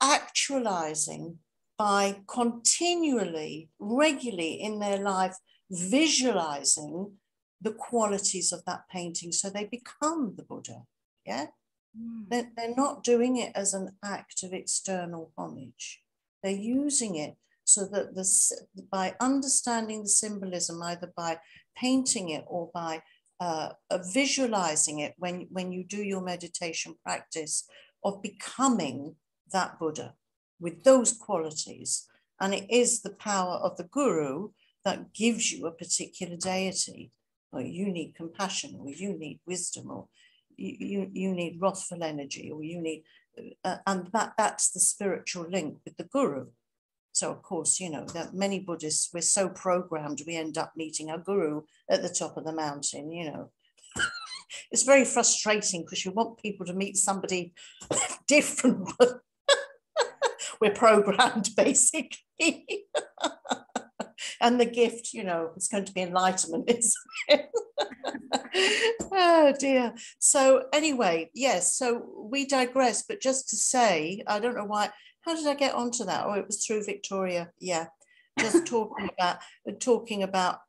actualizing by continually, regularly in their life, visualizing the qualities of that painting so they become the Buddha. Yeah? Mm. They're, they're not doing it as an act of external homage. They're using it so that this, by understanding the symbolism, either by painting it or by uh, visualizing it when, when you do your meditation practice of becoming that Buddha with those qualities. And it is the power of the Guru that gives you a particular deity. Or you need compassion, or you need wisdom, or you, you, need wrathful energy, or you need, uh, and that, that's the spiritual link with the Guru. So, of course, you know, that many Buddhists, we're so programmed, we end up meeting our guru at the top of the mountain, you know. (laughs) it's very frustrating because you want people to meet somebody (laughs) different. (laughs) we're programmed, basically. And the gift, you know, it's going to be enlightenment, (laughs) is oh dear. So, anyway, yes, so we digress, but just to say, I don't know why how did I get onto that? Oh, it was through Victoria. Yeah, just talking about talking about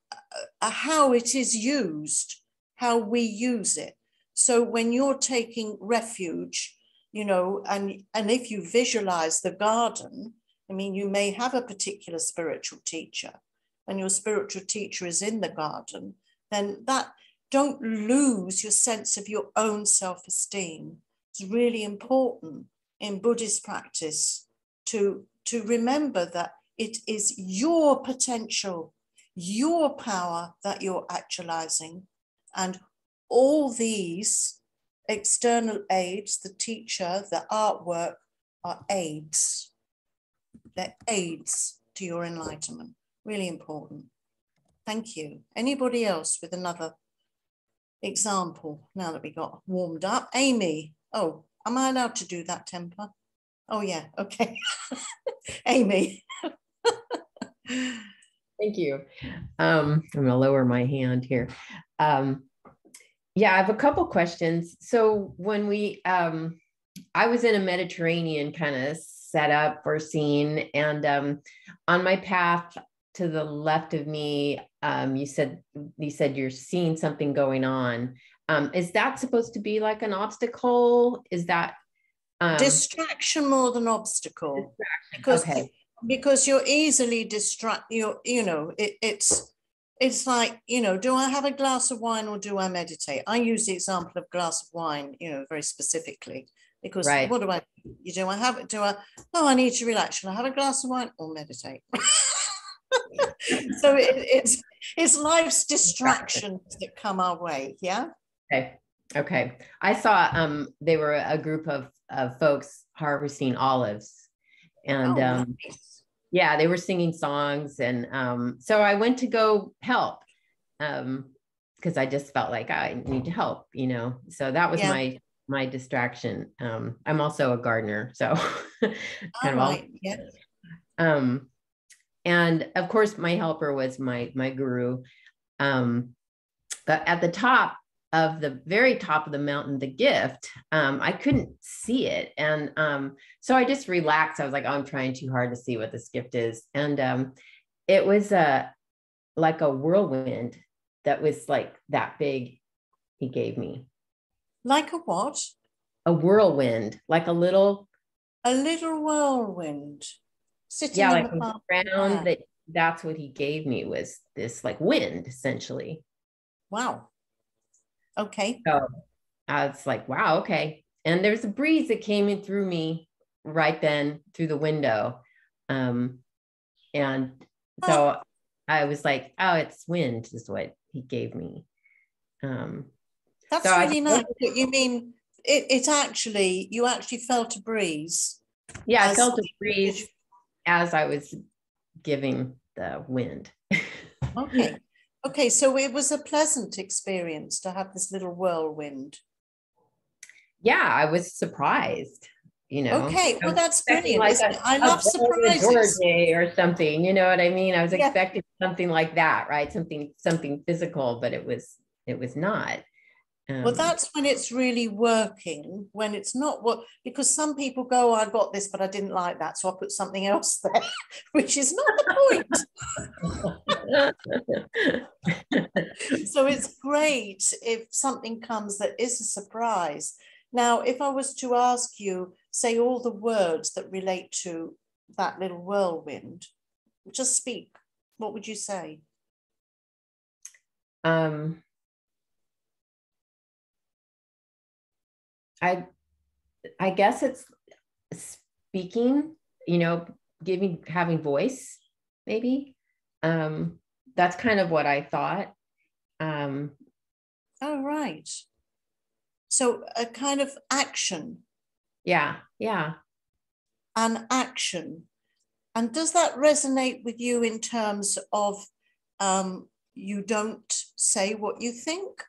uh, how it is used, how we use it. So when you're taking refuge, you know, and and if you visualize the garden, I mean, you may have a particular spiritual teacher, and your spiritual teacher is in the garden. Then that don't lose your sense of your own self-esteem. It's really important in Buddhist practice to, to remember that it is your potential, your power that you're actualizing. And all these external aids, the teacher, the artwork, are aids. They're aids to your enlightenment. Really important. Thank you. Anybody else with another example now that we got warmed up? Amy. Oh, am I allowed to do that, Temper? Oh, yeah. Okay. (laughs) Amy. (laughs) Thank you. Um, I'm going to lower my hand here. Um, yeah, I have a couple questions. So when we, um, I was in a Mediterranean kind of setup or scene, and um, on my path to the left of me, um, you said you said you're seeing something going on. Um, is that supposed to be like an obstacle? Is that um, distraction more than obstacle because okay. because you're easily distract you you know it, it's it's like you know do i have a glass of wine or do i meditate i use the example of glass of wine you know very specifically because right. what do i you do i have it do i oh i need to relax should i have a glass of wine or meditate (laughs) so it, it's it's life's distractions that come our way yeah okay okay i saw um they were a group of of folks harvesting olives. And oh, um, nice. yeah, they were singing songs. And um, so I went to go help because um, I just felt like I need to help, you know. So that was yeah. my my distraction. Um, I'm also a gardener, so (laughs) kind of all. Yeah. Um, and of course, my helper was my my guru. Um, but at the top, of the very top of the mountain, the gift, um, I couldn't see it. And um, so I just relaxed. I was like, oh, I'm trying too hard to see what this gift is. And um, it was a, like a whirlwind that was like that big he gave me. Like a what? A whirlwind, like a little. A little whirlwind. Sitting yeah, like the ground that that's what he gave me was this like wind essentially. Wow. Okay. So I was like, wow, okay. And there's a breeze that came in through me right then through the window. Um, and so oh. I was like, oh, it's wind is what he gave me. Um, That's so really I, nice. You mean it, it actually, you actually felt a breeze. Yeah, I felt a breeze as I was giving the wind. (laughs) okay. Okay, so it was a pleasant experience to have this little whirlwind. Yeah, I was surprised. You know. Okay, well that's brilliant. Like a, I love surprises. or something. You know what I mean? I was yeah. expecting something like that, right? Something something physical, but it was it was not. Um, well, that's when it's really working, when it's not what, because some people go, oh, I got this, but I didn't like that. So I put something else (laughs) there, which is not the point. (laughs) so it's great if something comes that is a surprise. Now, if I was to ask you, say all the words that relate to that little whirlwind, Just speak. What would you say? Um, I, I guess it's speaking. You know, giving having voice, maybe. Um, that's kind of what I thought. Um, oh right. So a kind of action. Yeah, yeah. An action. And does that resonate with you in terms of um, you don't say what you think?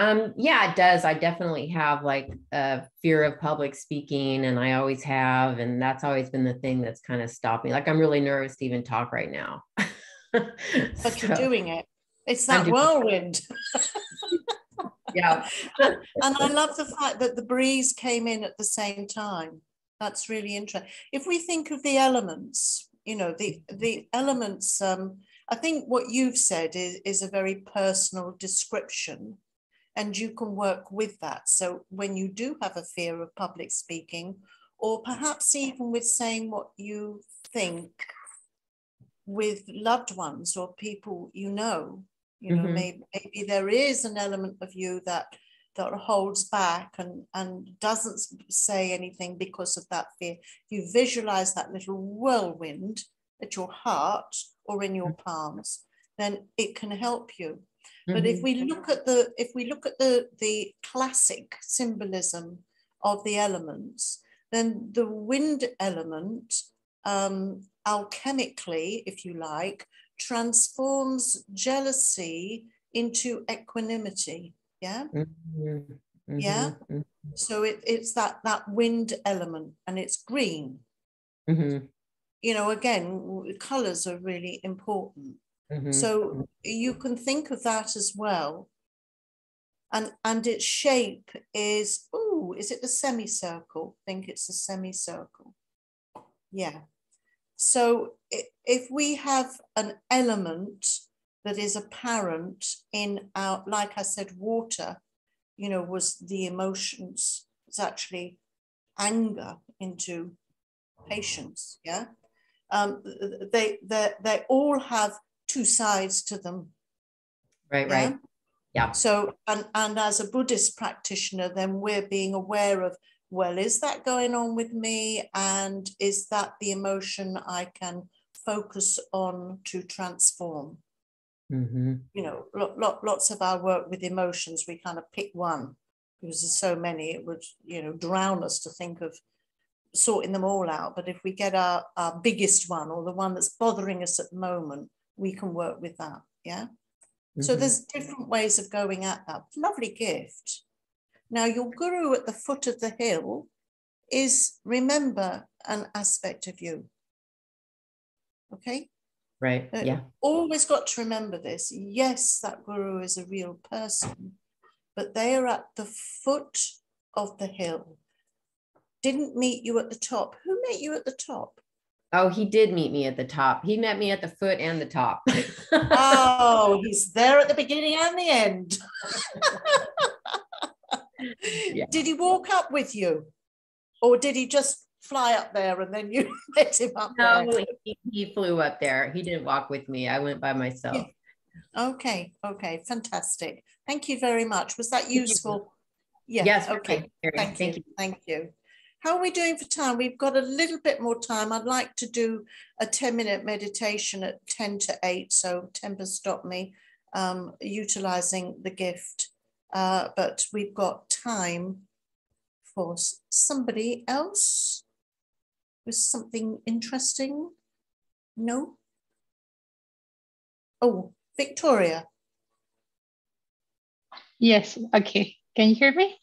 Um, yeah, it does. I definitely have like a fear of public speaking, and I always have, and that's always been the thing that's kind of stopped me. Like I'm really nervous to even talk right now. (laughs) but so, you're doing it. It's that whirlwind. (laughs) yeah. and I love the fact that the breeze came in at the same time. That's really interesting. If we think of the elements, you know, the the elements, um, I think what you've said is, is a very personal description and you can work with that. So when you do have a fear of public speaking, or perhaps even with saying what you think with loved ones or people you know, you know, mm-hmm. maybe, maybe there is an element of you that that holds back and, and doesn't say anything because of that fear. You visualize that little whirlwind at your heart or in your mm-hmm. palms, then it can help you. But if mm-hmm. we look at the if we look at the the classic symbolism of the elements, then the wind element um, alchemically, if you like, transforms jealousy into equanimity. Yeah. Mm-hmm. Mm-hmm. Yeah. Mm-hmm. So it, it's that that wind element and it's green. Mm-hmm. You know, again, colors are really important. Mm-hmm. So you can think of that as well. And and its shape is, oh, is it the semicircle? I think it's a semicircle. Yeah. So if we have an element that is apparent in our, like I said, water, you know, was the emotions, it's actually anger into patience, yeah? Um, they, they, they all have two sides to them. Right, yeah? right. Yeah. So, and, and as a Buddhist practitioner, then we're being aware of, well, is that going on with me? And is that the emotion I can focus on to transform? Mm-hmm. You know, lo- lo- lots of our work with emotions, we kind of pick one because there's so many, it would, you know, drown us to think of sorting them all out. But if we get our, our biggest one or the one that's bothering us at the moment, we can work with that. Yeah. Mm-hmm. So there's different ways of going at that. Lovely gift. Now, your guru at the foot of the hill is, remember, an aspect of you. Okay? Right. Uh, yeah. Always got to remember this. Yes, that guru is a real person, but they are at the foot of the hill. Didn't meet you at the top. Who met you at the top? Oh, he did meet me at the top. He met me at the foot and the top. oh, he's there at the beginning and the end. yeah. Did he walk up with you? Or did he just fly up there and then you (laughs) met him up no, there? He, he flew up there. He didn't walk with me. I went by myself. Yeah. Okay, okay, fantastic. Thank you very much. Was that useful? Yeah. Yes. Okay. Thank, Thank you. you. Thank you. How are we doing for time? We've got a little bit more time. I'd like to do a 10 minute meditation at 10 to 8. So Temper stop me um, utilizing the gift. Uh, but we've got time for somebody else with something interesting. No? Oh, Victoria. Yes, okay. Can you hear me?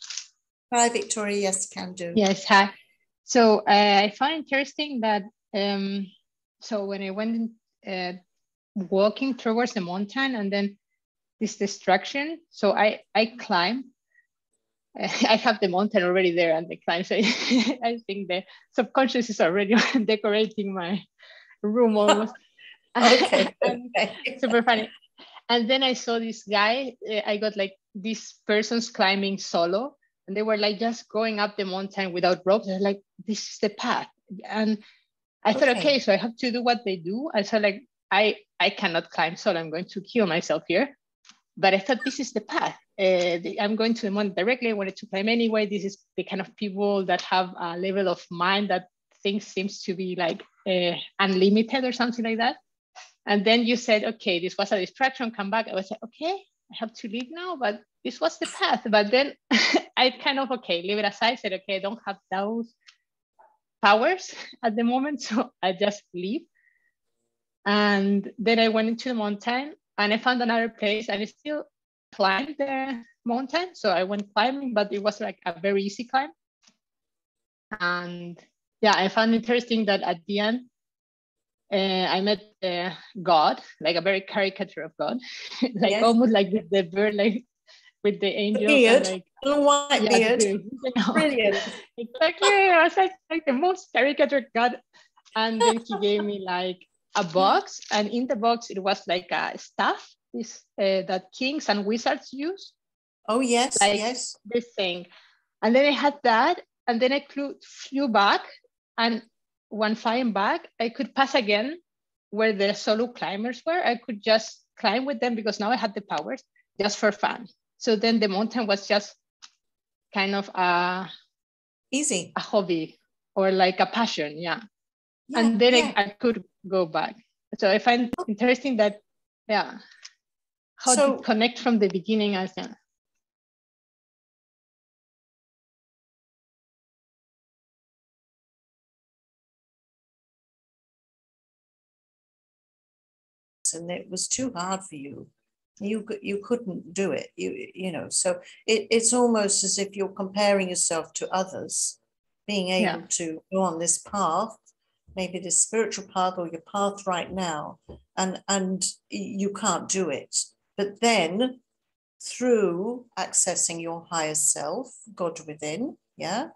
Hi, Victoria. Yes, can do. Yes, hi. So uh, I found interesting that um, so when I went uh, walking towards the mountain and then this destruction, so I I climb. (laughs) I have the mountain already there and the climb. So (laughs) I think the subconscious is already (laughs) decorating my room almost. okay. okay. Super funny. And then I saw this guy. Uh, I got like these persons climbing solo and they were like just going up the mountain without ropes. They're like, this is the path. And I thought, okay. so I have to do what they do. I said, like, I I cannot climb so I'm going to kill myself here. But I thought this is the path. Uh, I'm going to the mountain directly. I wanted to climb anyway. This is the kind of people that have a level of mind that things seems to be like uh, unlimited or something like that. And then you said, okay, this was a distraction. Come back. I was like, okay, I have to leave now, but this was the path. But then (laughs) I kind of okay, leave it aside. Said, okay, I don't have those powers (laughs) at the moment, (laughs) so I just leave. And then I went into the mountain and I found another place and I still climbed the mountain. So I went climbing, but it was like a very easy climb. And yeah, I found interesting that at the end, uh, I met uh, God, like a very caricature of God, (laughs) like yes. almost like with the bird, like with the angels. Beard, like, white yeah, beard. You know? Brilliant. (laughs) exactly. I was like, like the most caricature God. And then he gave me like a box, and in the box it was like a staff this uh, that kings and wizards use. Oh yes, like yes. This thing, and then I had that, and then I flew, flew back, and when flying back, I could pass again where the solo climbers were. I could just climb with them because now I had the powers just for fun. So then the mountain was just kind of a easy a hobby or like a passion, yeah. yeah and then yeah. I, I could go back. So I find oh. interesting that, yeah, how so, to connect from the beginning as yeah. and it was too hard for you you you couldn't do it you you know so it, it's almost as if you're comparing yourself to others being able yeah. to go on this path maybe this spiritual path or your path right now and and you can't do it but then through accessing your higher self god within yeah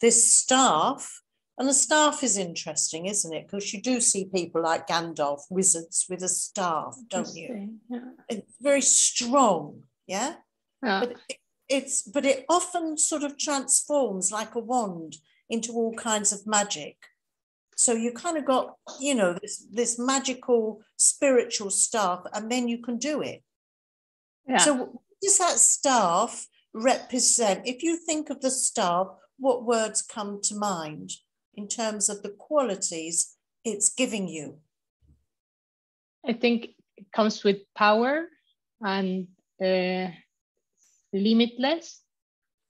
this staff and the staff is interesting, isn't it? Because you do see people like Gandalf, wizards with a staff, don't you? Yeah. It's very strong, yeah. yeah. But it, it's but it often sort of transforms like a wand into all kinds of magic. So you kind of got, you know, this this magical spiritual staff, and then you can do it. Yeah. So does that staff represent? If you think of the staff, what words come to mind? In terms of the qualities it's giving you? I think it comes with power and uh, limitless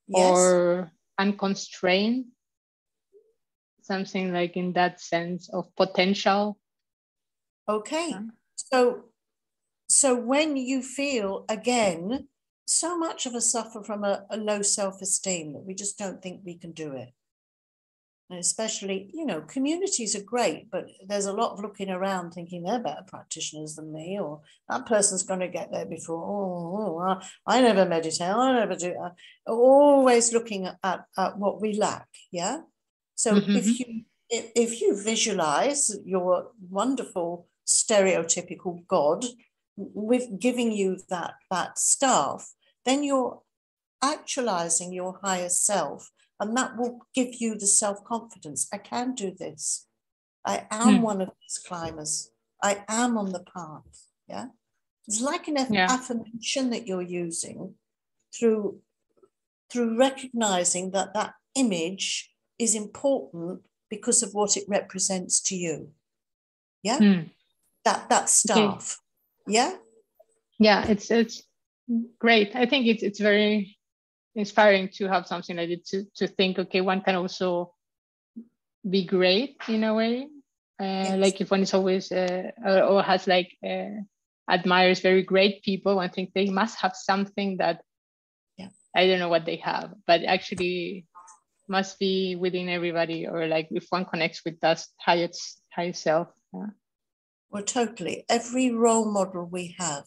yes. or unconstrained, something like in that sense of potential. Okay. Yeah. So so when you feel again so much of us suffer from a, a low self-esteem that we just don't think we can do it and especially, you know, communities are great, but there's a lot of looking around thinking they're better practitioners than me, or that person's going to get there before. Oh, oh I never meditate. I never do. that. Always looking at, at, at what we lack. Yeah. So mm-hmm. if you if, if you visualize your wonderful stereotypical God with giving you that that staff, then you're actualizing your higher self and that will give you the self confidence. I can do this. I am hmm. one of these climbers. I am on the path. Yeah. It's like an yeah. affirmation that you're using through through recognizing that that image is important because of what it represents to you. Yeah. Hmm. That that staff. Okay. Yeah. Yeah, it's it's great. I think it's it's very inspiring to have something like it to, to think, okay, one can also be great in a way. Uh, yes. Like if one is always uh, or has like uh, admires very great people, one think they must have something that yeah. I don't know what they have, but actually must be within everybody, or like if one connects with that highest high self. Yeah. Well, totally. Every role model we have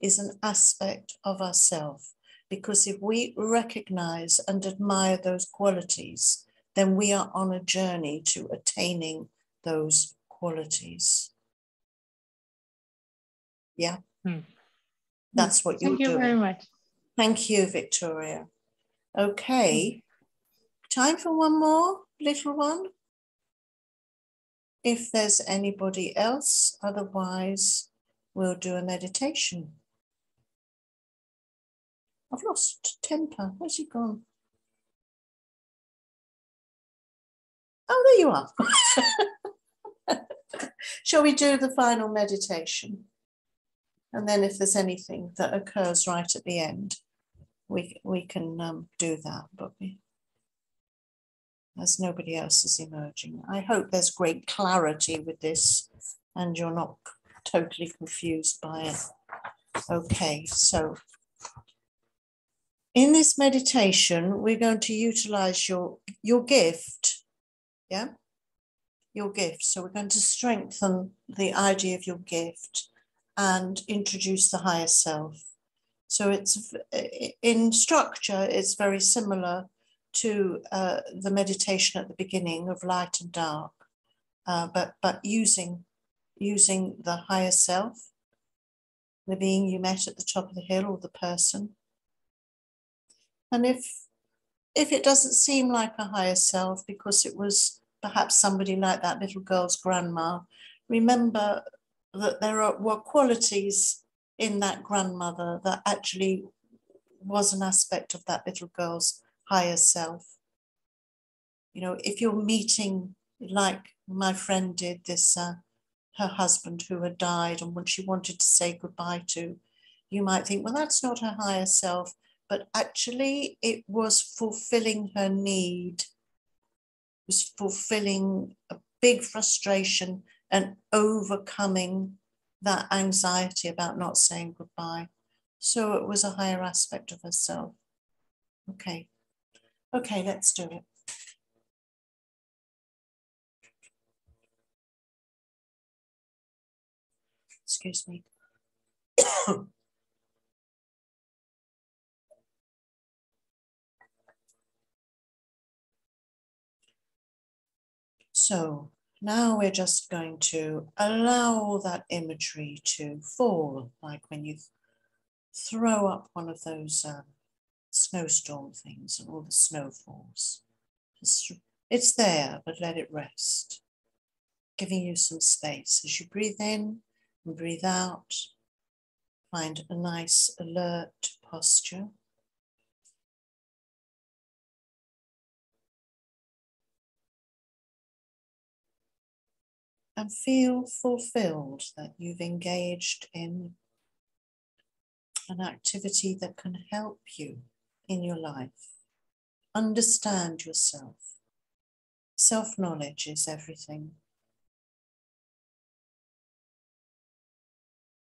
is an aspect of ourselves because if we recognize and admire those qualities, then we are on a journey to attaining those qualities. Yeah. Hmm. That's what you're Thank you doing. very much. Thank you, Victoria. Okay. Time for one more little one. if there's anybody else. Otherwise, we'll do a meditation. I've lost temper. Where's he gone? Oh, there you are. (laughs) Shall we do the final meditation? And then if there's anything that occurs right at the end, we, we can um, do that. But we, as nobody else is emerging, I hope there's great clarity with this and you're not totally confused by it. Okay, so in this meditation, we're going to utilize your, your gift. Yeah? Your gift. So we're going to strengthen the idea of your gift and introduce the higher self. So it's in structure, it's very similar to uh, the meditation at the beginning of light and dark, uh, but but using using the higher self, the being you met at the top of the hill or the person. And if if it doesn't seem like a higher self because it was perhaps somebody like that little girl's grandma, remember that there are, were qualities in that grandmother that actually was an aspect of that little girl's higher self. You know, if you're meeting, like my friend did, this uh, her husband who had died and what she wanted to say goodbye to, you might think, well, that's not her higher self, but actually it was fulfilling her need, it was fulfilling a big frustration and overcoming that anxiety about not saying goodbye. So it was a higher aspect of herself. Okay. Okay, let's do it. Excuse me. (coughs) so now we're just going to allow that imagery to fall, like when you throw up one of those um, snowstorm things and all the snow falls. It's, it's there, but let it rest, giving you some space as you breathe in and breathe out. Find a nice alert posture. And feel fulfilled that you've engaged in an activity that can help you in your life. Understand yourself. Self knowledge is everything.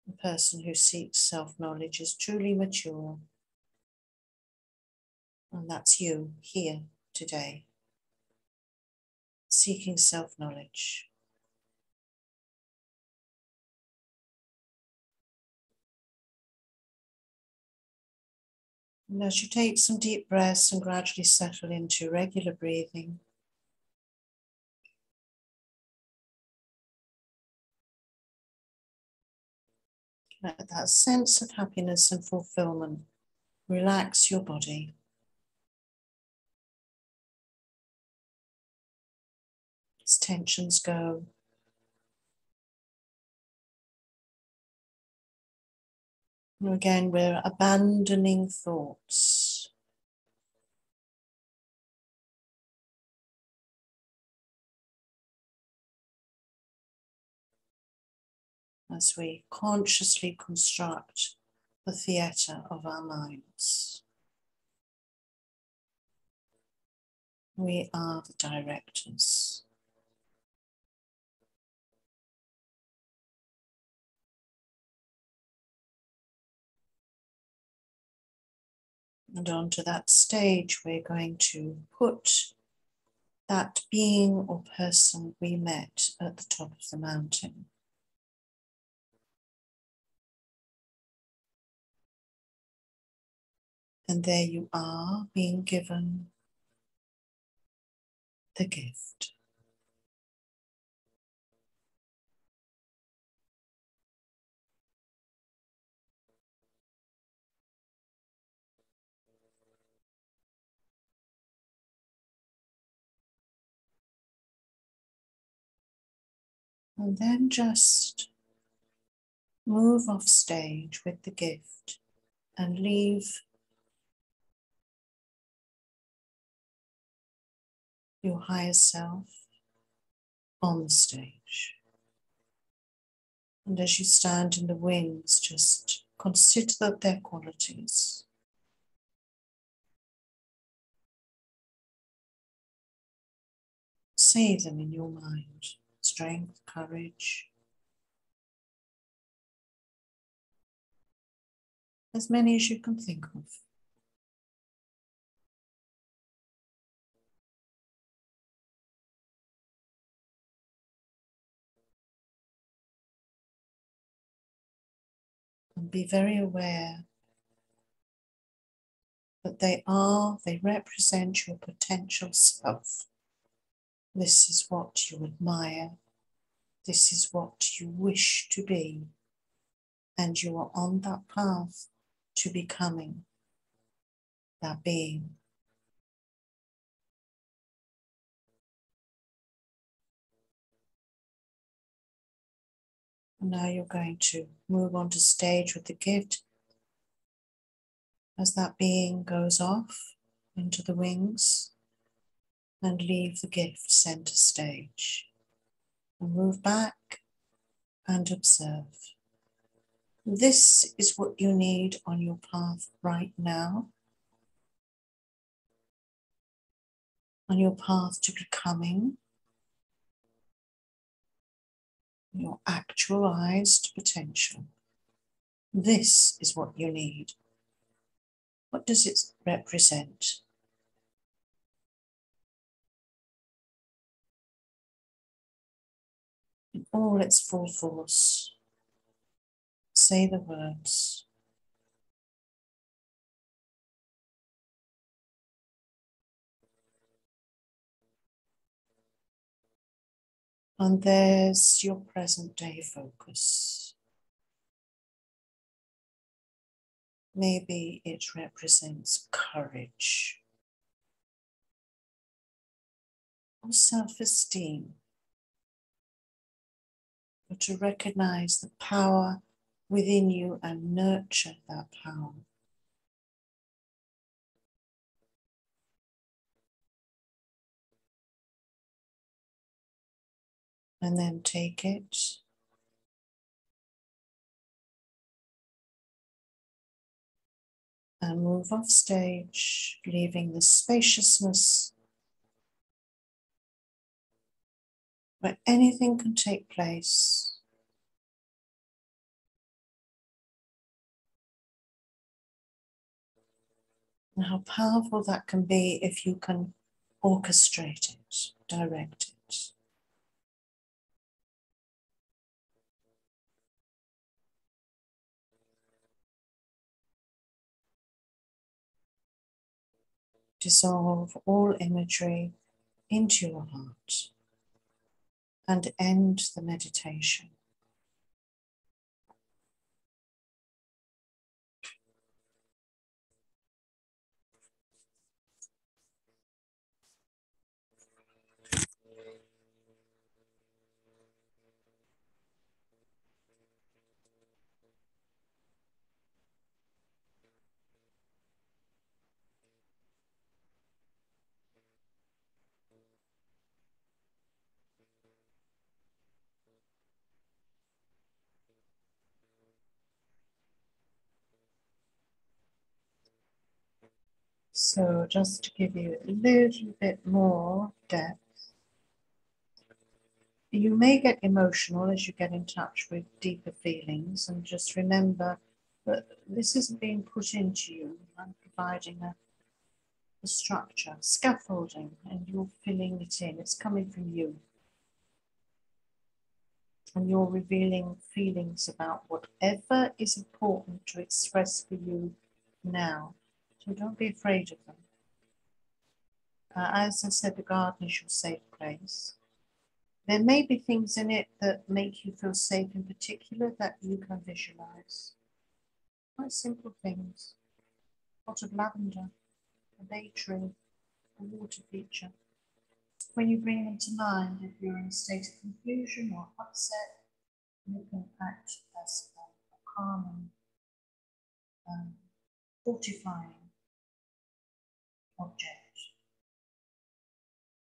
The person who seeks self knowledge is truly mature. And that's you here today, seeking self knowledge. And as you take some deep breaths and gradually settle into regular breathing, let that sense of happiness and fulfillment relax your body. As tensions go, Again, we're abandoning thoughts. As we consciously construct the theatre of our minds. We are the directors. And onto that stage, we're going to put that being or person we met at the top of the mountain. And there you are, being given the gift. And then just move off stage with the gift and leave your higher self on the stage. And as you stand in the wings, just consider their qualities. Say them in your mind strength, courage. As many as you can think of. and be very aware that they are, they represent your potential self. This is what you admire. This is what you wish to be. And you are on that path to becoming that being. now you're going to move on to stage with the gift as that being goes off into the wings and leave the gift center stage and move back and observe. This is what you need on your path right now. On your path to becoming your actualized potential. This is what you need. What does it represent? In all its full force, say the words. And there's your present day focus. Maybe it represents courage or self esteem, or to recognize the power within you and nurture that power. and then take it. And move off stage, leaving the spaciousness where anything can take place. And how powerful that can be if you can orchestrate it, direct it. dissolve all imagery into your heart and end the meditation. So just to give you a little bit more depth, you may get emotional as you get in touch with deeper feelings and just remember that this isn't being put into you. I'm providing a, a structure, scaffolding, and you're filling it in. It's coming from you. And you're revealing feelings about whatever is important to express for you now. So don't be afraid of them. Uh, as I said, the garden is your safe place. There may be things in it that make you feel safe in particular that you can visualize. Quite simple things. A pot of lavender, a bay tree, a water feature. when you bring them to mind, if you're in a state of confusion or upset, you can act as a calming, um, fortifying object.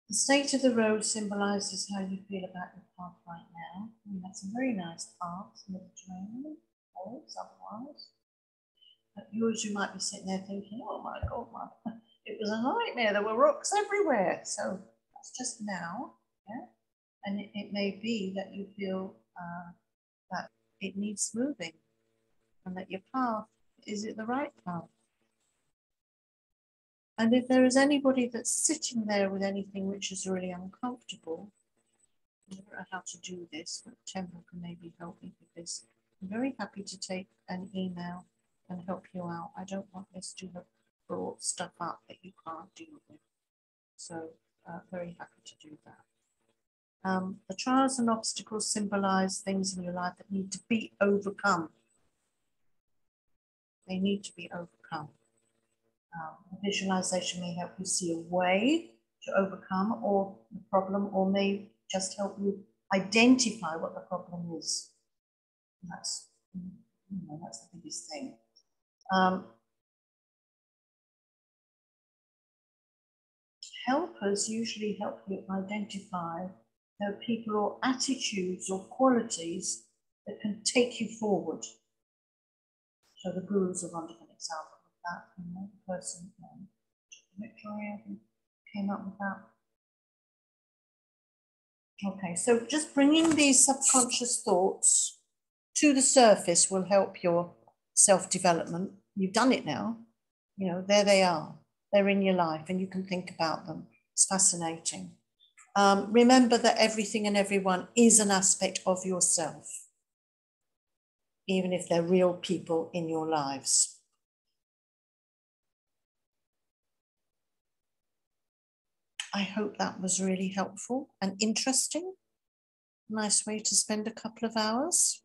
The state of the road symbolizes how you feel about your path right now. And that's a very nice path, Mediterranean, or otherwise. But yours, you might be sitting there thinking, oh my God, my, (laughs) it was a nightmare. There were rocks everywhere. So that's just now. Yeah. And it, it may be that you feel uh, that it needs moving and that your path is it the right path? And if there is anybody that's sitting there with anything which is really uncomfortable, I don't know how to do this, but Temple can maybe help me with this. I'm very happy to take an email and help you out. I don't want this to have brought stuff up that you can't deal with. So uh, very happy to do that. Um, the trials and obstacles symbolize things in your life that need to be overcome. They need to be overcome. Um, visualization may help you see a way to overcome or the problem, or may just help you identify what the problem is. that's you know, that's the biggest thing. Um, helpers usually help you identify the people or attitudes or qualities that can take you forward. So the gurus are wonderful example that, know, the person, Victoria, who came up with that. Okay, so just bringing these subconscious thoughts to the surface will help your self development. You've done it now. You know, there they are. They're in your life and you can think about them. It's fascinating. Um, remember that everything and everyone is an aspect of yourself, even if they're real people in your lives. I hope that was really helpful and interesting. Nice way to spend a couple of hours.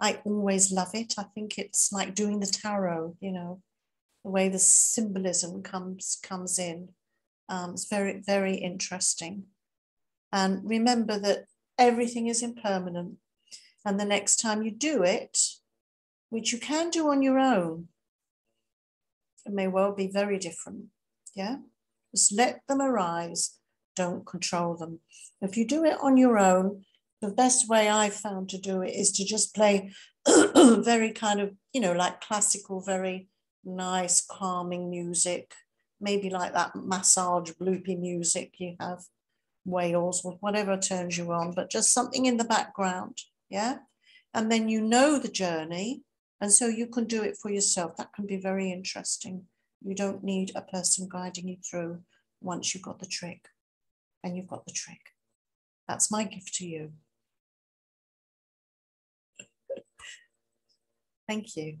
I always love it. I think it's like doing the tarot, you know, the way the symbolism comes comes in. Um, it's very, very interesting. And remember that everything is impermanent. And the next time you do it, which you can do on your own, it may well be very different. Yeah. Just let them arise, don't control them. If you do it on your own, the best way I've found to do it is to just play (clears throat) very kind of, you know, like classical, very nice, calming music, maybe like that massage bloopy music you have, whales, whatever turns you on, but just something in the background. Yeah. And then you know the journey. And so you can do it for yourself. That can be very interesting. You don't need a person guiding you through once you've got the trick and you've got the trick. That's my gift to you. Thank you.